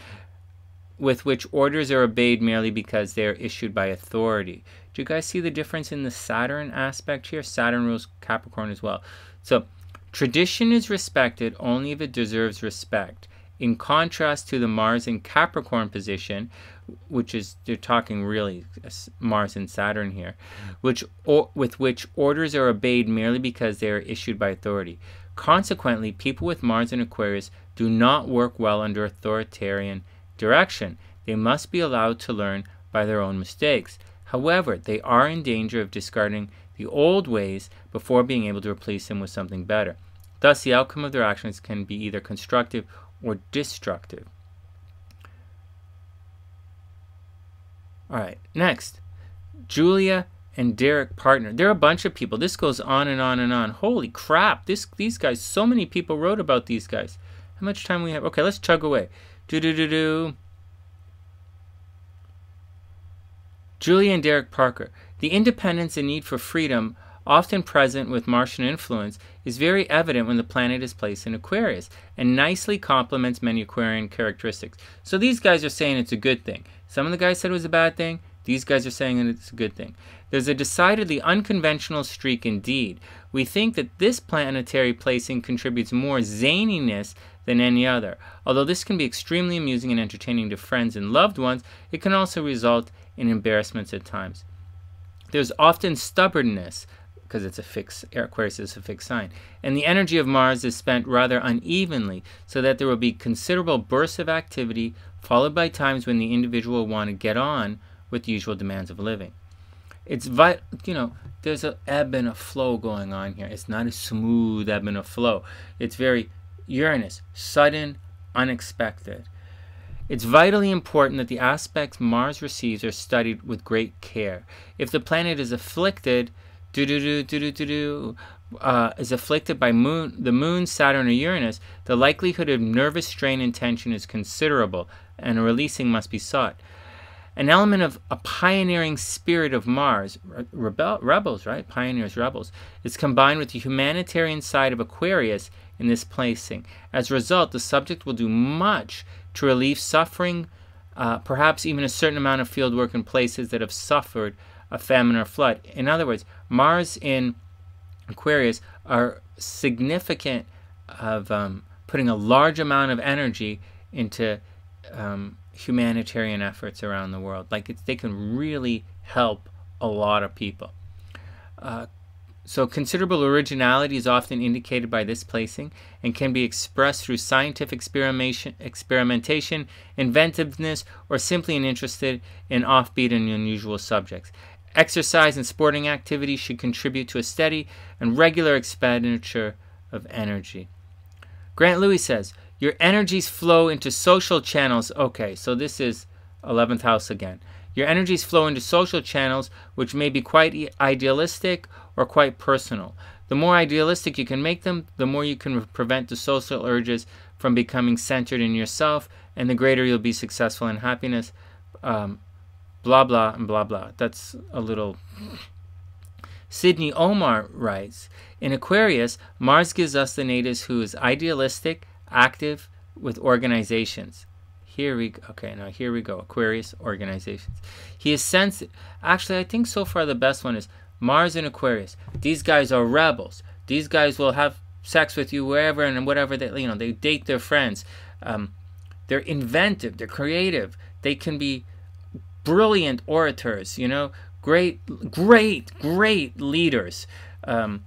with which orders are obeyed merely because they are issued by authority. Do you guys see the difference in the Saturn aspect here? Saturn rules Capricorn as well. So, tradition is respected only if it deserves respect. In contrast to the Mars in Capricorn position, which is they're talking really Mars and Saturn here, which or, with which orders are obeyed merely because they are issued by authority. Consequently, people with Mars in Aquarius do not work well under authoritarian direction. They must be allowed to learn by their own mistakes. However, they are in danger of discarding the old ways before being able to replace them with something better. Thus, the outcome of their actions can be either constructive or destructive. All right, next, Julia and Derek Parker. There are a bunch of people. This goes on and on and on. Holy crap! This these guys. So many people wrote about these guys. How much time we have? Okay, let's chug away. Do do do do. Julia and Derek Parker. The independence and need for freedom, often present with Martian influence, is very evident when the planet is placed in Aquarius and nicely complements many Aquarian characteristics. So these guys are saying it's a good thing. Some of the guys said it was a bad thing. These guys are saying that it's a good thing. There's a decidedly unconventional streak indeed. We think that this planetary placing contributes more zaniness than any other. Although this can be extremely amusing and entertaining to friends and loved ones, it can also result in embarrassments at times. There's often stubbornness, because it's a fixed Aquarius is a fixed sign, and the energy of Mars is spent rather unevenly, so that there will be considerable bursts of activity, followed by times when the individual will want to get on with the usual demands of living. It's vital, you know, there's an ebb and a flow going on here. It's not a smooth ebb and a flow. It's very Uranus, sudden, unexpected. It's vitally important that the aspects Mars receives are studied with great care. If the planet is afflicted, do do do do do do uh, is afflicted by moon, the moon, Saturn, or Uranus, the likelihood of nervous strain and tension is considerable, and a releasing must be sought. An element of a pioneering spirit of Mars, rebel, rebels, right? Pioneers, rebels, is combined with the humanitarian side of Aquarius in this placing. As a result, the subject will do much to relieve suffering, uh, perhaps even a certain amount of field work in places that have suffered a famine or flood. In other words, Mars in Aquarius are significant of um, putting a large amount of energy into um, humanitarian efforts around the world. Like they can really help a lot of people. Uh, so considerable originality is often indicated by this placing and can be expressed through scientific experimentation, experimentation inventiveness, or simply an interest in offbeat and unusual subjects. Exercise and sporting activities should contribute to a steady and regular expenditure of energy. Grant Lewi says, Your energies flow into social channels. Okay, so this is 11th house again. Your energies flow into social channels, which may be quite idealistic or quite personal. The more idealistic you can make them, the more you can prevent the social urges from becoming centered in yourself, and the greater you'll be successful in happiness. Um, blah blah and blah blah. That's a little. Sydney Omarr writes In Aquarius, Mars gives us the natives who is idealistic, active with organizations. Here we okay now here we go Aquarius organizations. He is sensitive. Actually, I think so far the best one is Mars in Aquarius. These guys are rebels. These guys will have sex with you wherever and whatever they you know they date their friends. Um, they're inventive. They're creative. They can be brilliant orators, you know, great, great, great leaders. Um,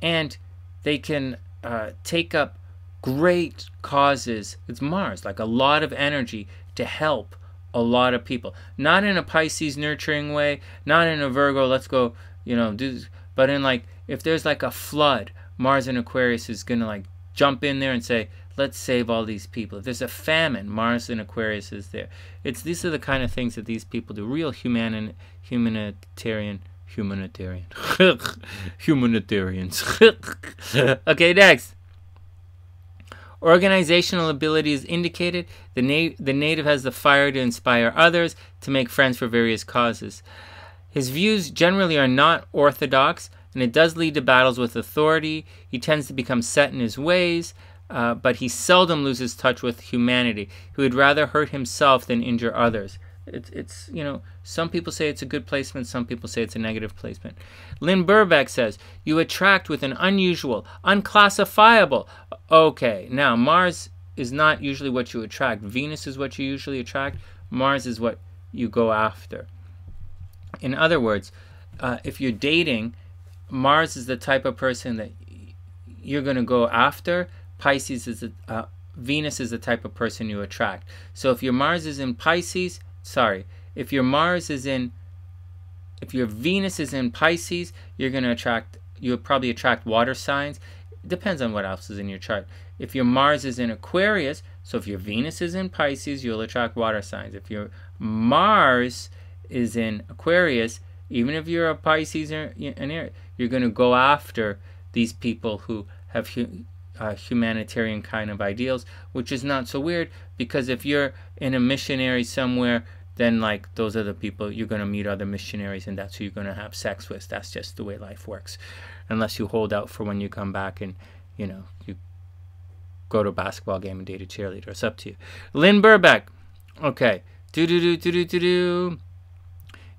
and they can uh, take up great causes. It's Mars, like a lot of energy to help a lot of people. Not in a Pisces nurturing way, not in a Virgo, let's go, you know, do, but in like, if there's like a flood, Mars and Aquarius is going to like jump in there and say, let's save all these people. If there's a famine, Mars and Aquarius is there. It's these are the kind of things that these people do. Real human humanitarian humanitarian humanitarians. okay, next. Organizational ability is indicated. The, na- the native has the fire to inspire others to make friends for various causes. His views generally are not orthodox, and it does lead to battles with authority. He tends to become set in his ways, uh, but he seldom loses touch with humanity. He would rather hurt himself than injure others. It's, it's, you know, some people say it's a good placement, some people say it's a negative placement. Lyn Birkbeck says, You attract with an unusual, unclassifiable. Okay, now Mars is not usually what you attract. Venus is what you usually attract, Mars is what you go after. In other words, uh, if you're dating, Mars is the type of person that you're going to go after Pisces is a, uh, Venus is the type of person you attract. So if your Mars is in Pisces, sorry, if your Mars is in, if your Venus is in Pisces, you're going to attract, you'll probably attract water signs. It depends on what else is in your chart. If your Mars is in Aquarius, so if your Venus is in Pisces, you'll attract water signs. If your Mars is in Aquarius, even if you're a Pisces or an Aries, you're going to go after these people who have uh, humanitarian kind of ideals, which is not so weird because if you're in a missionary somewhere, then like those are the people you're going to meet other missionaries and that's who you're going to have sex with. That's just the way life works. Unless you hold out for when you come back and, you know, you go to a basketball game and date a cheerleader. It's up to you. Lyn Birkbeck. Okay. Do do do do do do.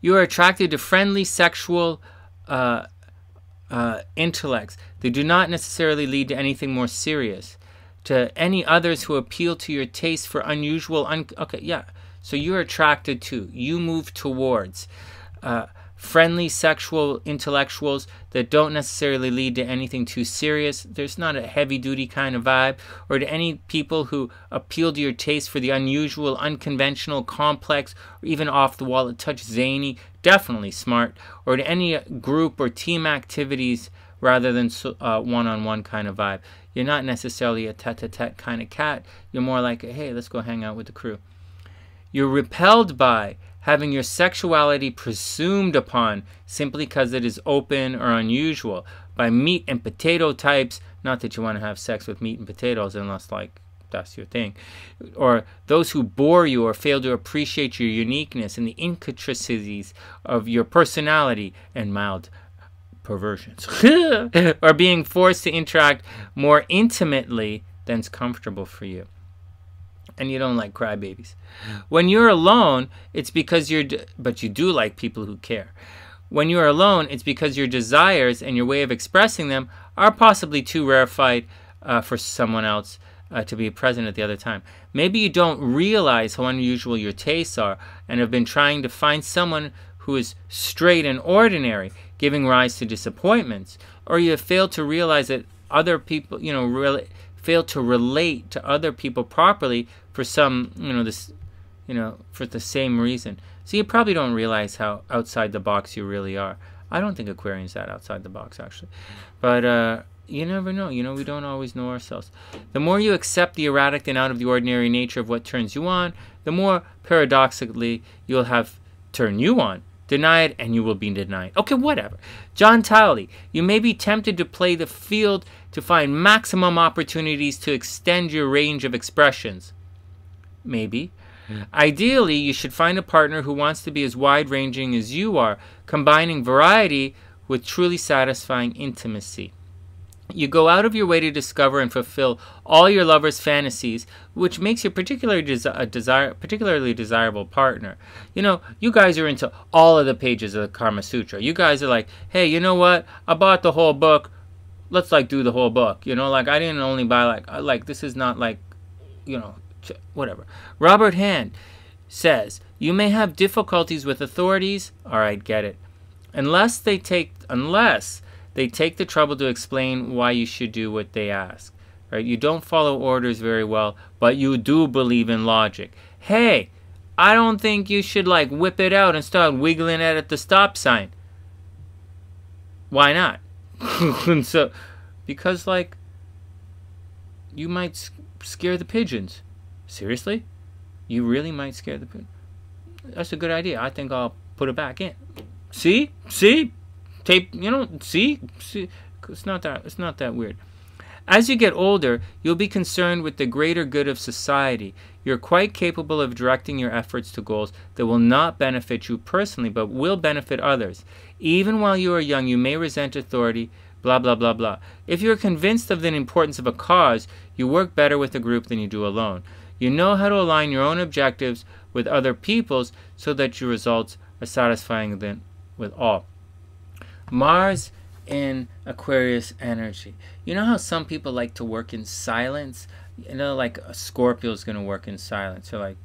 You are attracted to friendly sexual uh, uh, intellects. They do not necessarily lead to anything more serious. To any others who appeal to your taste for unusual, un- okay, yeah. So you're attracted to, you move towards. Uh, friendly sexual intellectuals that don't necessarily lead to anything too serious. There's not a heavy duty kind of vibe. Or to any people who appeal to your taste for the unusual, unconventional, complex, or even off the wall, a touch zany, definitely smart. Or to any group or team activities rather than one on one kind of vibe. You're not necessarily a tete a tete kind of cat. You're more like, hey, let's go hang out with the crew. You're repelled by having your sexuality presumed upon simply because it is open or unusual. by meat and potato types. Not that you want to have sex with meat and potatoes unless, like, that's your thing. Or those who bore you or fail to appreciate your uniqueness and the intricacies of your personality and mild perversions. or being forced to interact more intimately than's comfortable for you. And you don't like crybabies. When you're alone, it's because you're, but you do like people who care. When you're alone, it's because your desires and your way of expressing them are possibly too rarefied uh, for someone else uh, to be present at the other time. Maybe you don't realize how unusual your tastes are and have been trying to find someone who is straight and ordinary, giving rise to disappointments. Or you have failed to realize that other people, you know, really fail to relate to other people properly for some, you know, this, you know, for the same reason. So you probably don't realize how outside the box you really are. I don't think Aquarian's that outside the box actually, but uh, you never know. You know, we don't always know ourselves. The more you accept the erratic and out of the ordinary nature of what turns you on, the more paradoxically you'll have turn you on. Deny it and you will be denied. Okay, whatever. John Townley, you may be tempted to play the field to find maximum opportunities to extend your range of expressions. Maybe. Mm. Ideally, you should find a partner who wants to be as wide ranging as you are, combining variety with truly satisfying intimacy. You go out of your way to discover and fulfill all your lover's fantasies, which makes you particularly a desire, particularly desirable partner. You know, you guys are into all of the pages of the Karma Sutra. You guys are like, hey, you know what? I bought the whole book. Let's like do the whole book. You know, like I didn't only buy like uh, like this is not like, you know, whatever. Robert Hand says you may have difficulties with authorities. All right, get it. Unless they take unless they take the trouble to explain why you should do what they ask. Right? You don't follow orders very well, but you do believe in logic. Hey, I don't think you should like whip it out and start wiggling it at the stop sign. Why not? so, because like you might scare the pigeons. Seriously? You really might scare the pigeons. That's a good idea. I think I'll put it back in. See? See? Tape you know see see it's not that it's not that weird. As you get older you'll be concerned with the greater good of society. You're quite capable of directing your efforts to goals that will not benefit you personally but will benefit others. Even while you are young you may resent authority blah blah blah blah. If you're convinced of the importance of a cause you work better with a group than you do alone. You know how to align your own objectives with other people's so that your results are satisfying them with all Mars in Aquarius energy. You know how some people like to work in silence? You know, like a Scorpio is going to work in silence. They're like,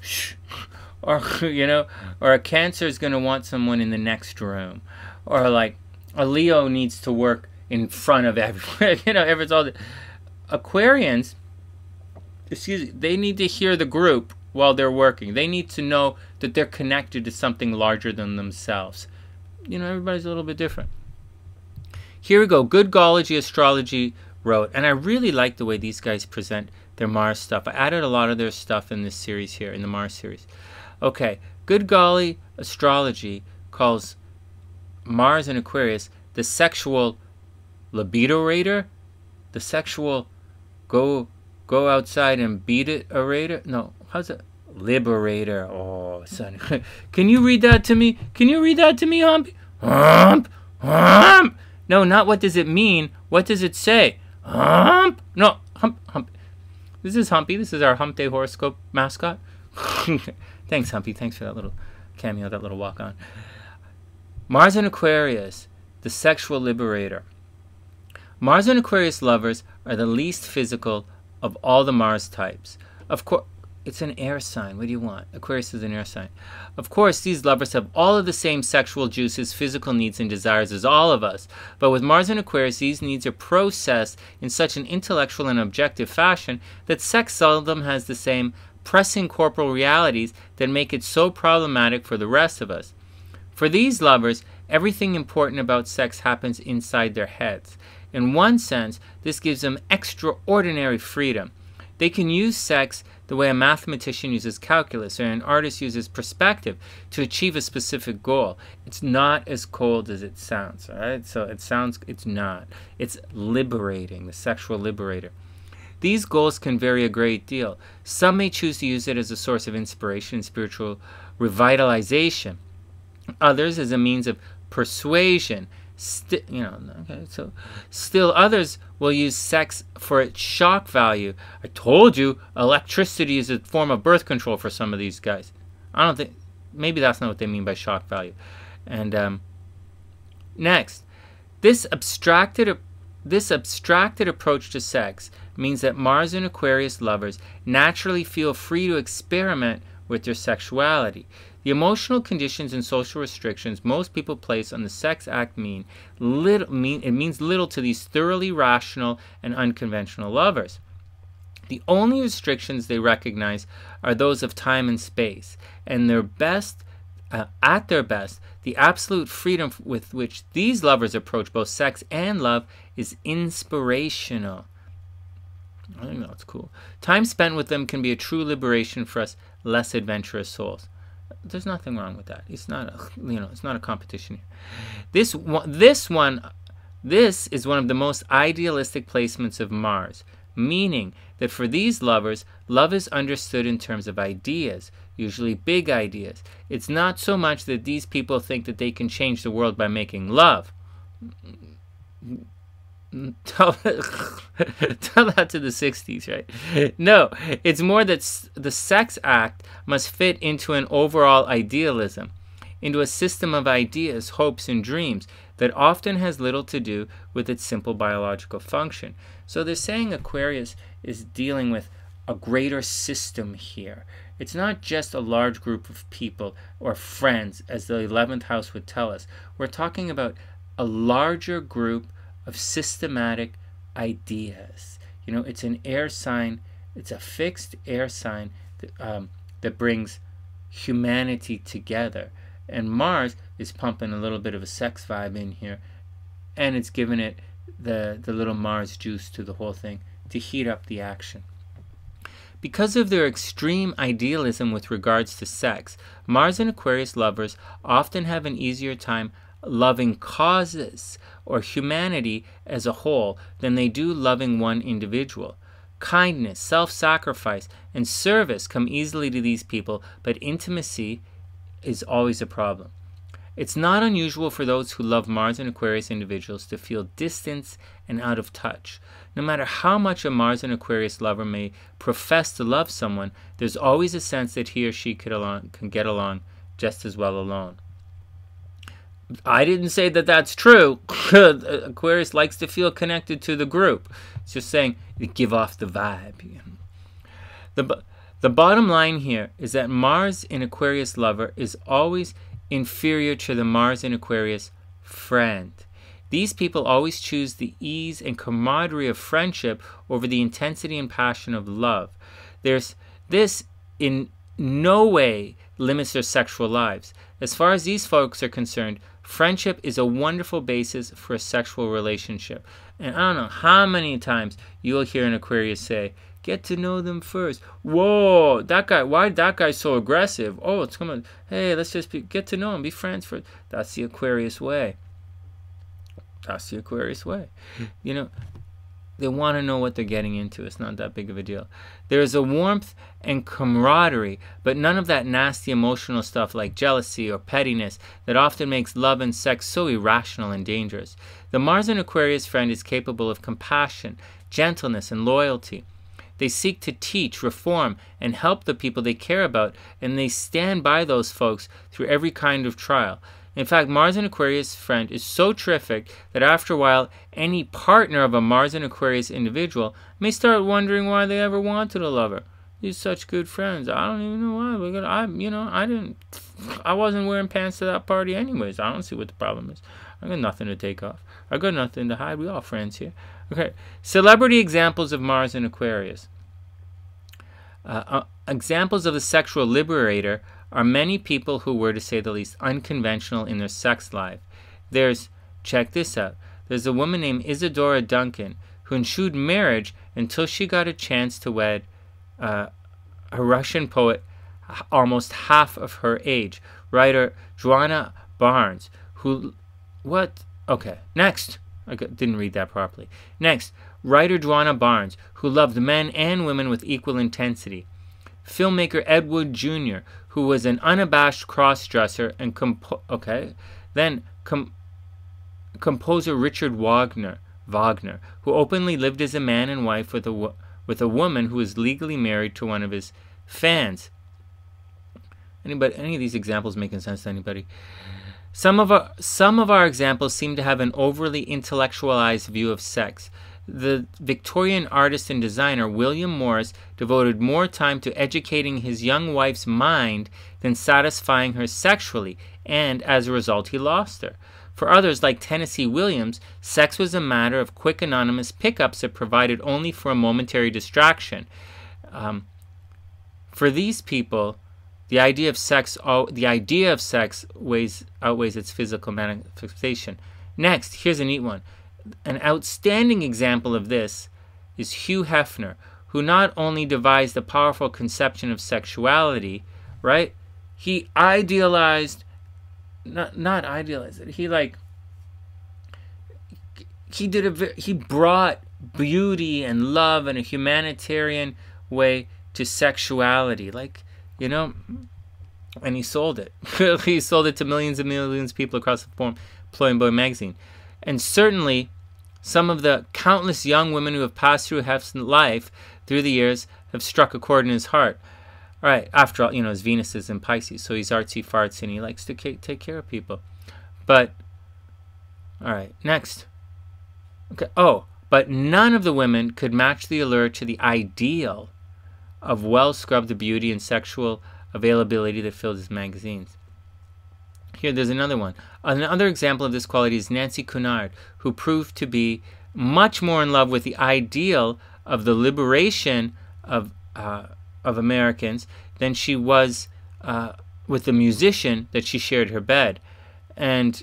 shh. Or, you know, or a Cancer is going to want someone in the next room. Or like a Leo needs to work in front of everyone. you know, everyone's all the Aquarians, excuse me, they need to hear the group while they're working. They need to know that they're connected to something larger than themselves you know, everybody's a little bit different. Here we go. Good Golly Astrology wrote, and I really like the way these guys present their Mars stuff. I added a lot of their stuff in this series here, in the Mars series. Okay, Good Golly Astrology calls Mars and Aquarius the sexual libido rater, the sexual go go outside and beat it a rater. No, how's it? Liberator. Oh, son. Can you read that to me? Can you read that to me, Humpy? Hump, hump. No, not what does it mean. What does it say? Hump. No, hump, hump. This is Humpy. This is our Hump Day horoscope mascot. Thanks, Humpy. Thanks for that little cameo, that little walk on. Mars and Aquarius, the sexual liberator. Mars and Aquarius lovers are the least physical of all the Mars types. Of course, it's an air sign. What do you want? Aquarius is an air sign. Of course, these lovers have all of the same sexual juices, physical needs, and desires as all of us. But with Mars and Aquarius, these needs are processed in such an intellectual and objective fashion that sex seldom has the same pressing corporal realities that make it so problematic for the rest of us. For these lovers, everything important about sex happens inside their heads. In one sense, this gives them extraordinary freedom. They can use sex the way a mathematician uses calculus or an artist uses perspective to achieve a specific goal. It's not as cold as it sounds, all right? So it sounds, it's not. It's liberating, the sexual liberator. These goals can vary a great deal. Some may choose to use it as a source of inspiration and spiritual revitalization. Others as a means of persuasion. You know, okay, so still others will use sex for its shock value. I told you electricity is a form of birth control for some of these guys. I don't think maybe that's not what they mean by shock value. And um, next, this abstracted this abstracted approach to sex means that Mars and Aquarius lovers naturally feel free to experiment with their sexuality. The emotional conditions and social restrictions most people place on the sex act mean little mean it means little to these thoroughly rational and unconventional lovers. The only restrictions they recognize are those of time and space, and their best uh, at their best, the absolute freedom with which these lovers approach both sex and love is inspirational. I think that's cool. Time spent with them can be a true liberation for us less adventurous souls. There's nothing wrong with that. It's not a you know it's not a competition here. This one, this one, this is one of the most idealistic placements of Mars, meaning that for these lovers, love is understood in terms of ideas, usually big ideas. It's not so much that these people think that they can change the world by making love. Tell, tell that to the 60s, right? No, it's more that the sex act must fit into an overall idealism, into a system of ideas, hopes, and dreams that often has little to do with its simple biological function. So they're saying Aquarius is dealing with a greater system here. It's not just a large group of people or friends, as the 11th house would tell us. We're talking about a larger group of systematic ideas. You know, it's an air sign, it's a fixed air sign that, um, that brings humanity together. And Mars is pumping a little bit of a sex vibe in here, and it's giving it the, the little Mars juice to the whole thing to heat up the action. Because of their extreme idealism with regards to sex, Mars and Aquarius lovers often have an easier time loving causes or humanity as a whole than they do loving one individual. Kindness, self sacrifice, and service come easily to these people, but intimacy is always a problem. It's not unusual for those who love Mars and Aquarius individuals to feel distance and out of touch. No matter how much a Mars and Aquarius lover may profess to love someone, there's always a sense that he or she could along, can get along just as well alone. I didn't say that that's true. Aquarius likes to feel connected to the group. It's just saying, give off the vibe. The, the bottom line here is that Mars in Aquarius lover is always inferior to the Mars in Aquarius friend. These people always choose the ease and camaraderie of friendship over the intensity and passion of love. There's this in no way limits their sexual lives. As far as these folks are concerned, Friendship is a wonderful basis for a sexual relationship. And I don't know how many times you'll hear an Aquarius say, get to know them first. Whoa, that guy, why that guy so aggressive? Oh, it's coming. Hey, let's just be, get to know him, be friends first. That's the Aquarius way. That's the Aquarius way. Hmm. You know, they want to know what they're getting into. It's not that big of a deal. There is a warmth and camaraderie, but none of that nasty emotional stuff like jealousy or pettiness that often makes love and sex so irrational and dangerous. The Mars and Aquarius friend is capable of compassion, gentleness, and loyalty. They seek to teach, reform, and help the people they care about, and they stand by those folks through every kind of trial. In fact, Mars and Aquarius friend is so terrific that after a while, any partner of a Mars and Aquarius individual may start wondering why they ever wanted a lover. These such good friends. I don't even know why. We got. I, you know, I didn't. I wasn't wearing pants to that party, anyways. I don't see what the problem is. I got nothing to take off. I got nothing to hide. We all friends here. Okay. Celebrity examples of Mars and Aquarius. Uh, uh, examples of the sexual liberator are many people who were, to say the least, unconventional in their sex life. There's, check this out, there's a woman named Isadora Duncan who eschewed marriage until she got a chance to wed uh, a Russian poet almost half of her age, writer Djuna Barnes, who. What? Okay, next. I didn't read that properly. Next, writer Djuna Barnes, who loved men and women with equal intensity. Filmmaker Ed Wood Jr., who was an unabashed cross-dresser and compo- okay, then com- composer Richard Wagner, Wagner, who openly lived as a man and wife with a wo- with a woman who was legally married to one of his fans. Anybody, any of these examples making sense to anybody? Some of our some of our examples seem to have an overly intellectualized view of sex. The Victorian artist and designer William Morris devoted more time to educating his young wife's mind than satisfying her sexually, and as a result, he lost her. For others, like Tennessee Williams, sex was a matter of quick anonymous pickups that provided only for a momentary distraction. Um, for these people, the idea of sex, the idea of sex weighs, outweighs its physical manifestation. Next, here's a neat one. An outstanding example of this is Hugh Hefner, who not only devised the powerful conception of sexuality, right? He idealized, not not idealized it. He like he did a he brought beauty and love in a humanitarian way to sexuality, like you know, and he sold it. he sold it to millions and millions of people across the form, Playboy magazine, and certainly some of the countless young women who have passed through Hef's life through the years have struck a chord in his heart. All right, after all, you know, his Venus is in Pisces, so he's artsy farts and he likes to take care of people. But, all right, next. Okay, oh, but none of the women could match the allure to the ideal of well scrubbed beauty and sexual availability that filled his magazines. Here, there's another one. Another example of this quality is Nancy Cunard, who proved to be much more in love with the ideal of the liberation of uh, of Americans than she was uh, with the musician that she shared her bed, and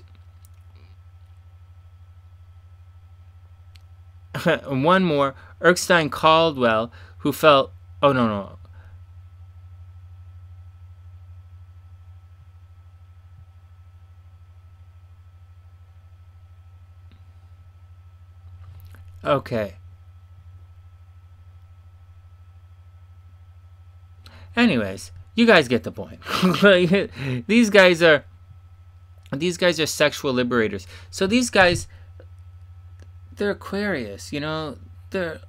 one more, Erskine Caldwell, who felt, oh no no, Okay. Anyways, you guys get the point. these guys are these guys are sexual liberators. So these guys they're Aquarius, you know, they're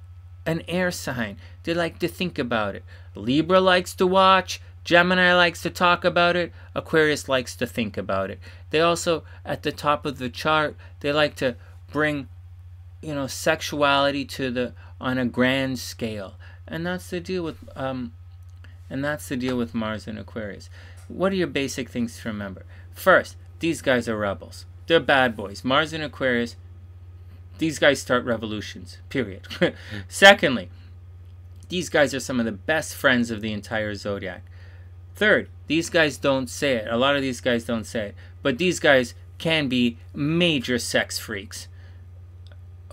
an air sign. They like to think about it. Libra likes to watch, Gemini likes to talk about it, Aquarius likes to think about it. They also at the top of the chart, they like to bring you know sexuality to the on a grand scale. And that's the deal with um and that's the deal with mars and aquarius. What are your basic things to remember? First these guys are rebels. They're bad boys. Mars and aquarius these guys start revolutions period. Secondly these guys are some of the best friends of the entire zodiac. Third these guys don't say it. A lot of these guys don't say it. But these guys can be major sex freaks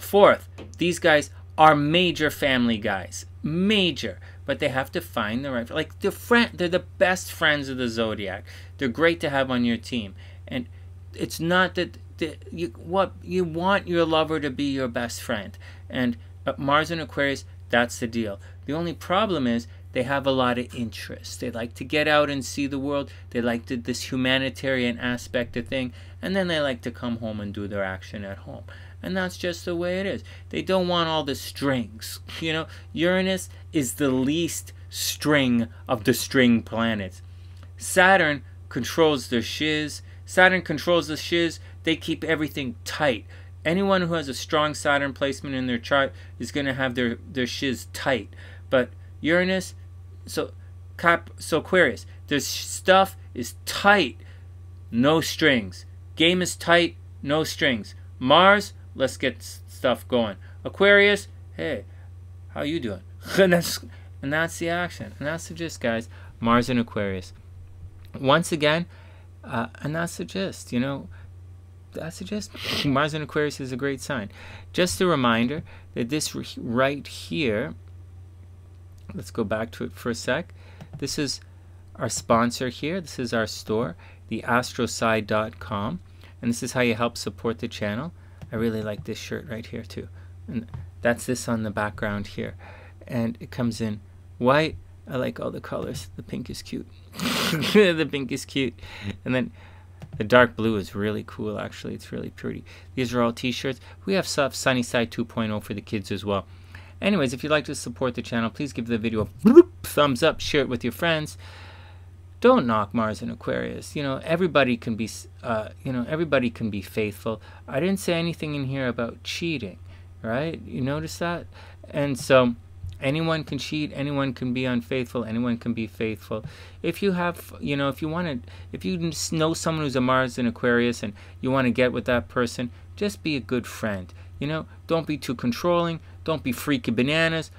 Fourth, these guys are major family guys. Major. But they have to find the right like they're friend they're the best friends of the zodiac. They're great to have on your team. And it's not that the, you what you want your lover to be your best friend. And Mars and Aquarius, that's the deal. The only problem is they have a lot of interests. They like to get out and see the world. They like to, this humanitarian aspect of thing, and then they like to come home and do their action at home and that's just the way it is. They don't want all the strings. You know, Uranus is the least string of the string planets. Saturn controls the shiz. Saturn controls the shiz. They keep everything tight. Anyone who has a strong Saturn placement in their chart is going to have their their shiz tight. But Uranus, so Cap, so Aquarius, their stuff is tight, no strings. Game is tight, no strings. Mars, let's get stuff going. Aquarius, hey, how you doing? and that's and that's the action, and that's the gist, guys. Mars and Aquarius. Once again, uh, and that's the gist. You know, I suggest Mars in Aquarius is a great sign. Just a reminder that this right here, let's go back to it for a sec. This is our sponsor here. This is our store, theastroside.com. And this is how you help support the channel. I really like this shirt right here too. And that's this on the background here. And it comes in white. I like all the colors. The pink is cute. the pink is cute. And then the dark blue is really cool, actually. It's really pretty. These are all t-shirts. We have stuff Sunnyside 2.0 for the kids as well. Anyways, if you'd like to support the channel, please give the video a thumbs up, share it with your friends. Don't knock Mars and Aquarius. You know, everybody can be, uh, you know, everybody can be faithful. I didn't say anything in here about cheating, right? You notice that? And so, anyone can cheat anyone can be unfaithful anyone can be faithful if you have you know if you want to if you know someone who's a mars and aquarius and you want to get with that person just be a good friend you know don't be too controlling don't be freaky bananas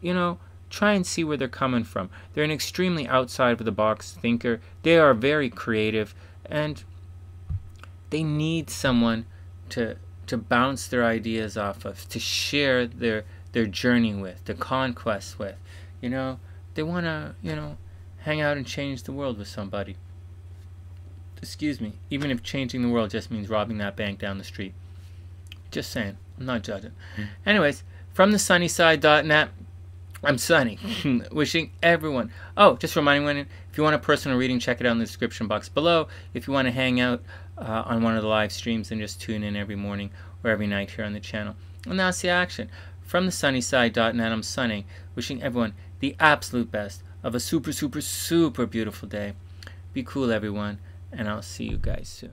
you know try and see where they're coming from they're an extremely outside of the box thinker they are very creative and they need someone to to bounce their ideas off of to share their their journey with, their conquest with. You know, they want to, you know, hang out and change the world with somebody. Excuse me, even if changing the world just means robbing that bank down the street. Just saying, I'm not judging. Hmm. Anyways, from thesunnyside.net, I'm Sonny, wishing everyone. Oh, just reminding one, if you want a personal reading, check it out in the description box below. If you want to hang out uh, on one of the live streams, then just tune in every morning or every night here on the channel. And that's the action. From thesunnyside.net, I'm Sonny, wishing everyone the absolute best of a super, super, super beautiful day. Be cool, everyone, and I'll see you guys soon.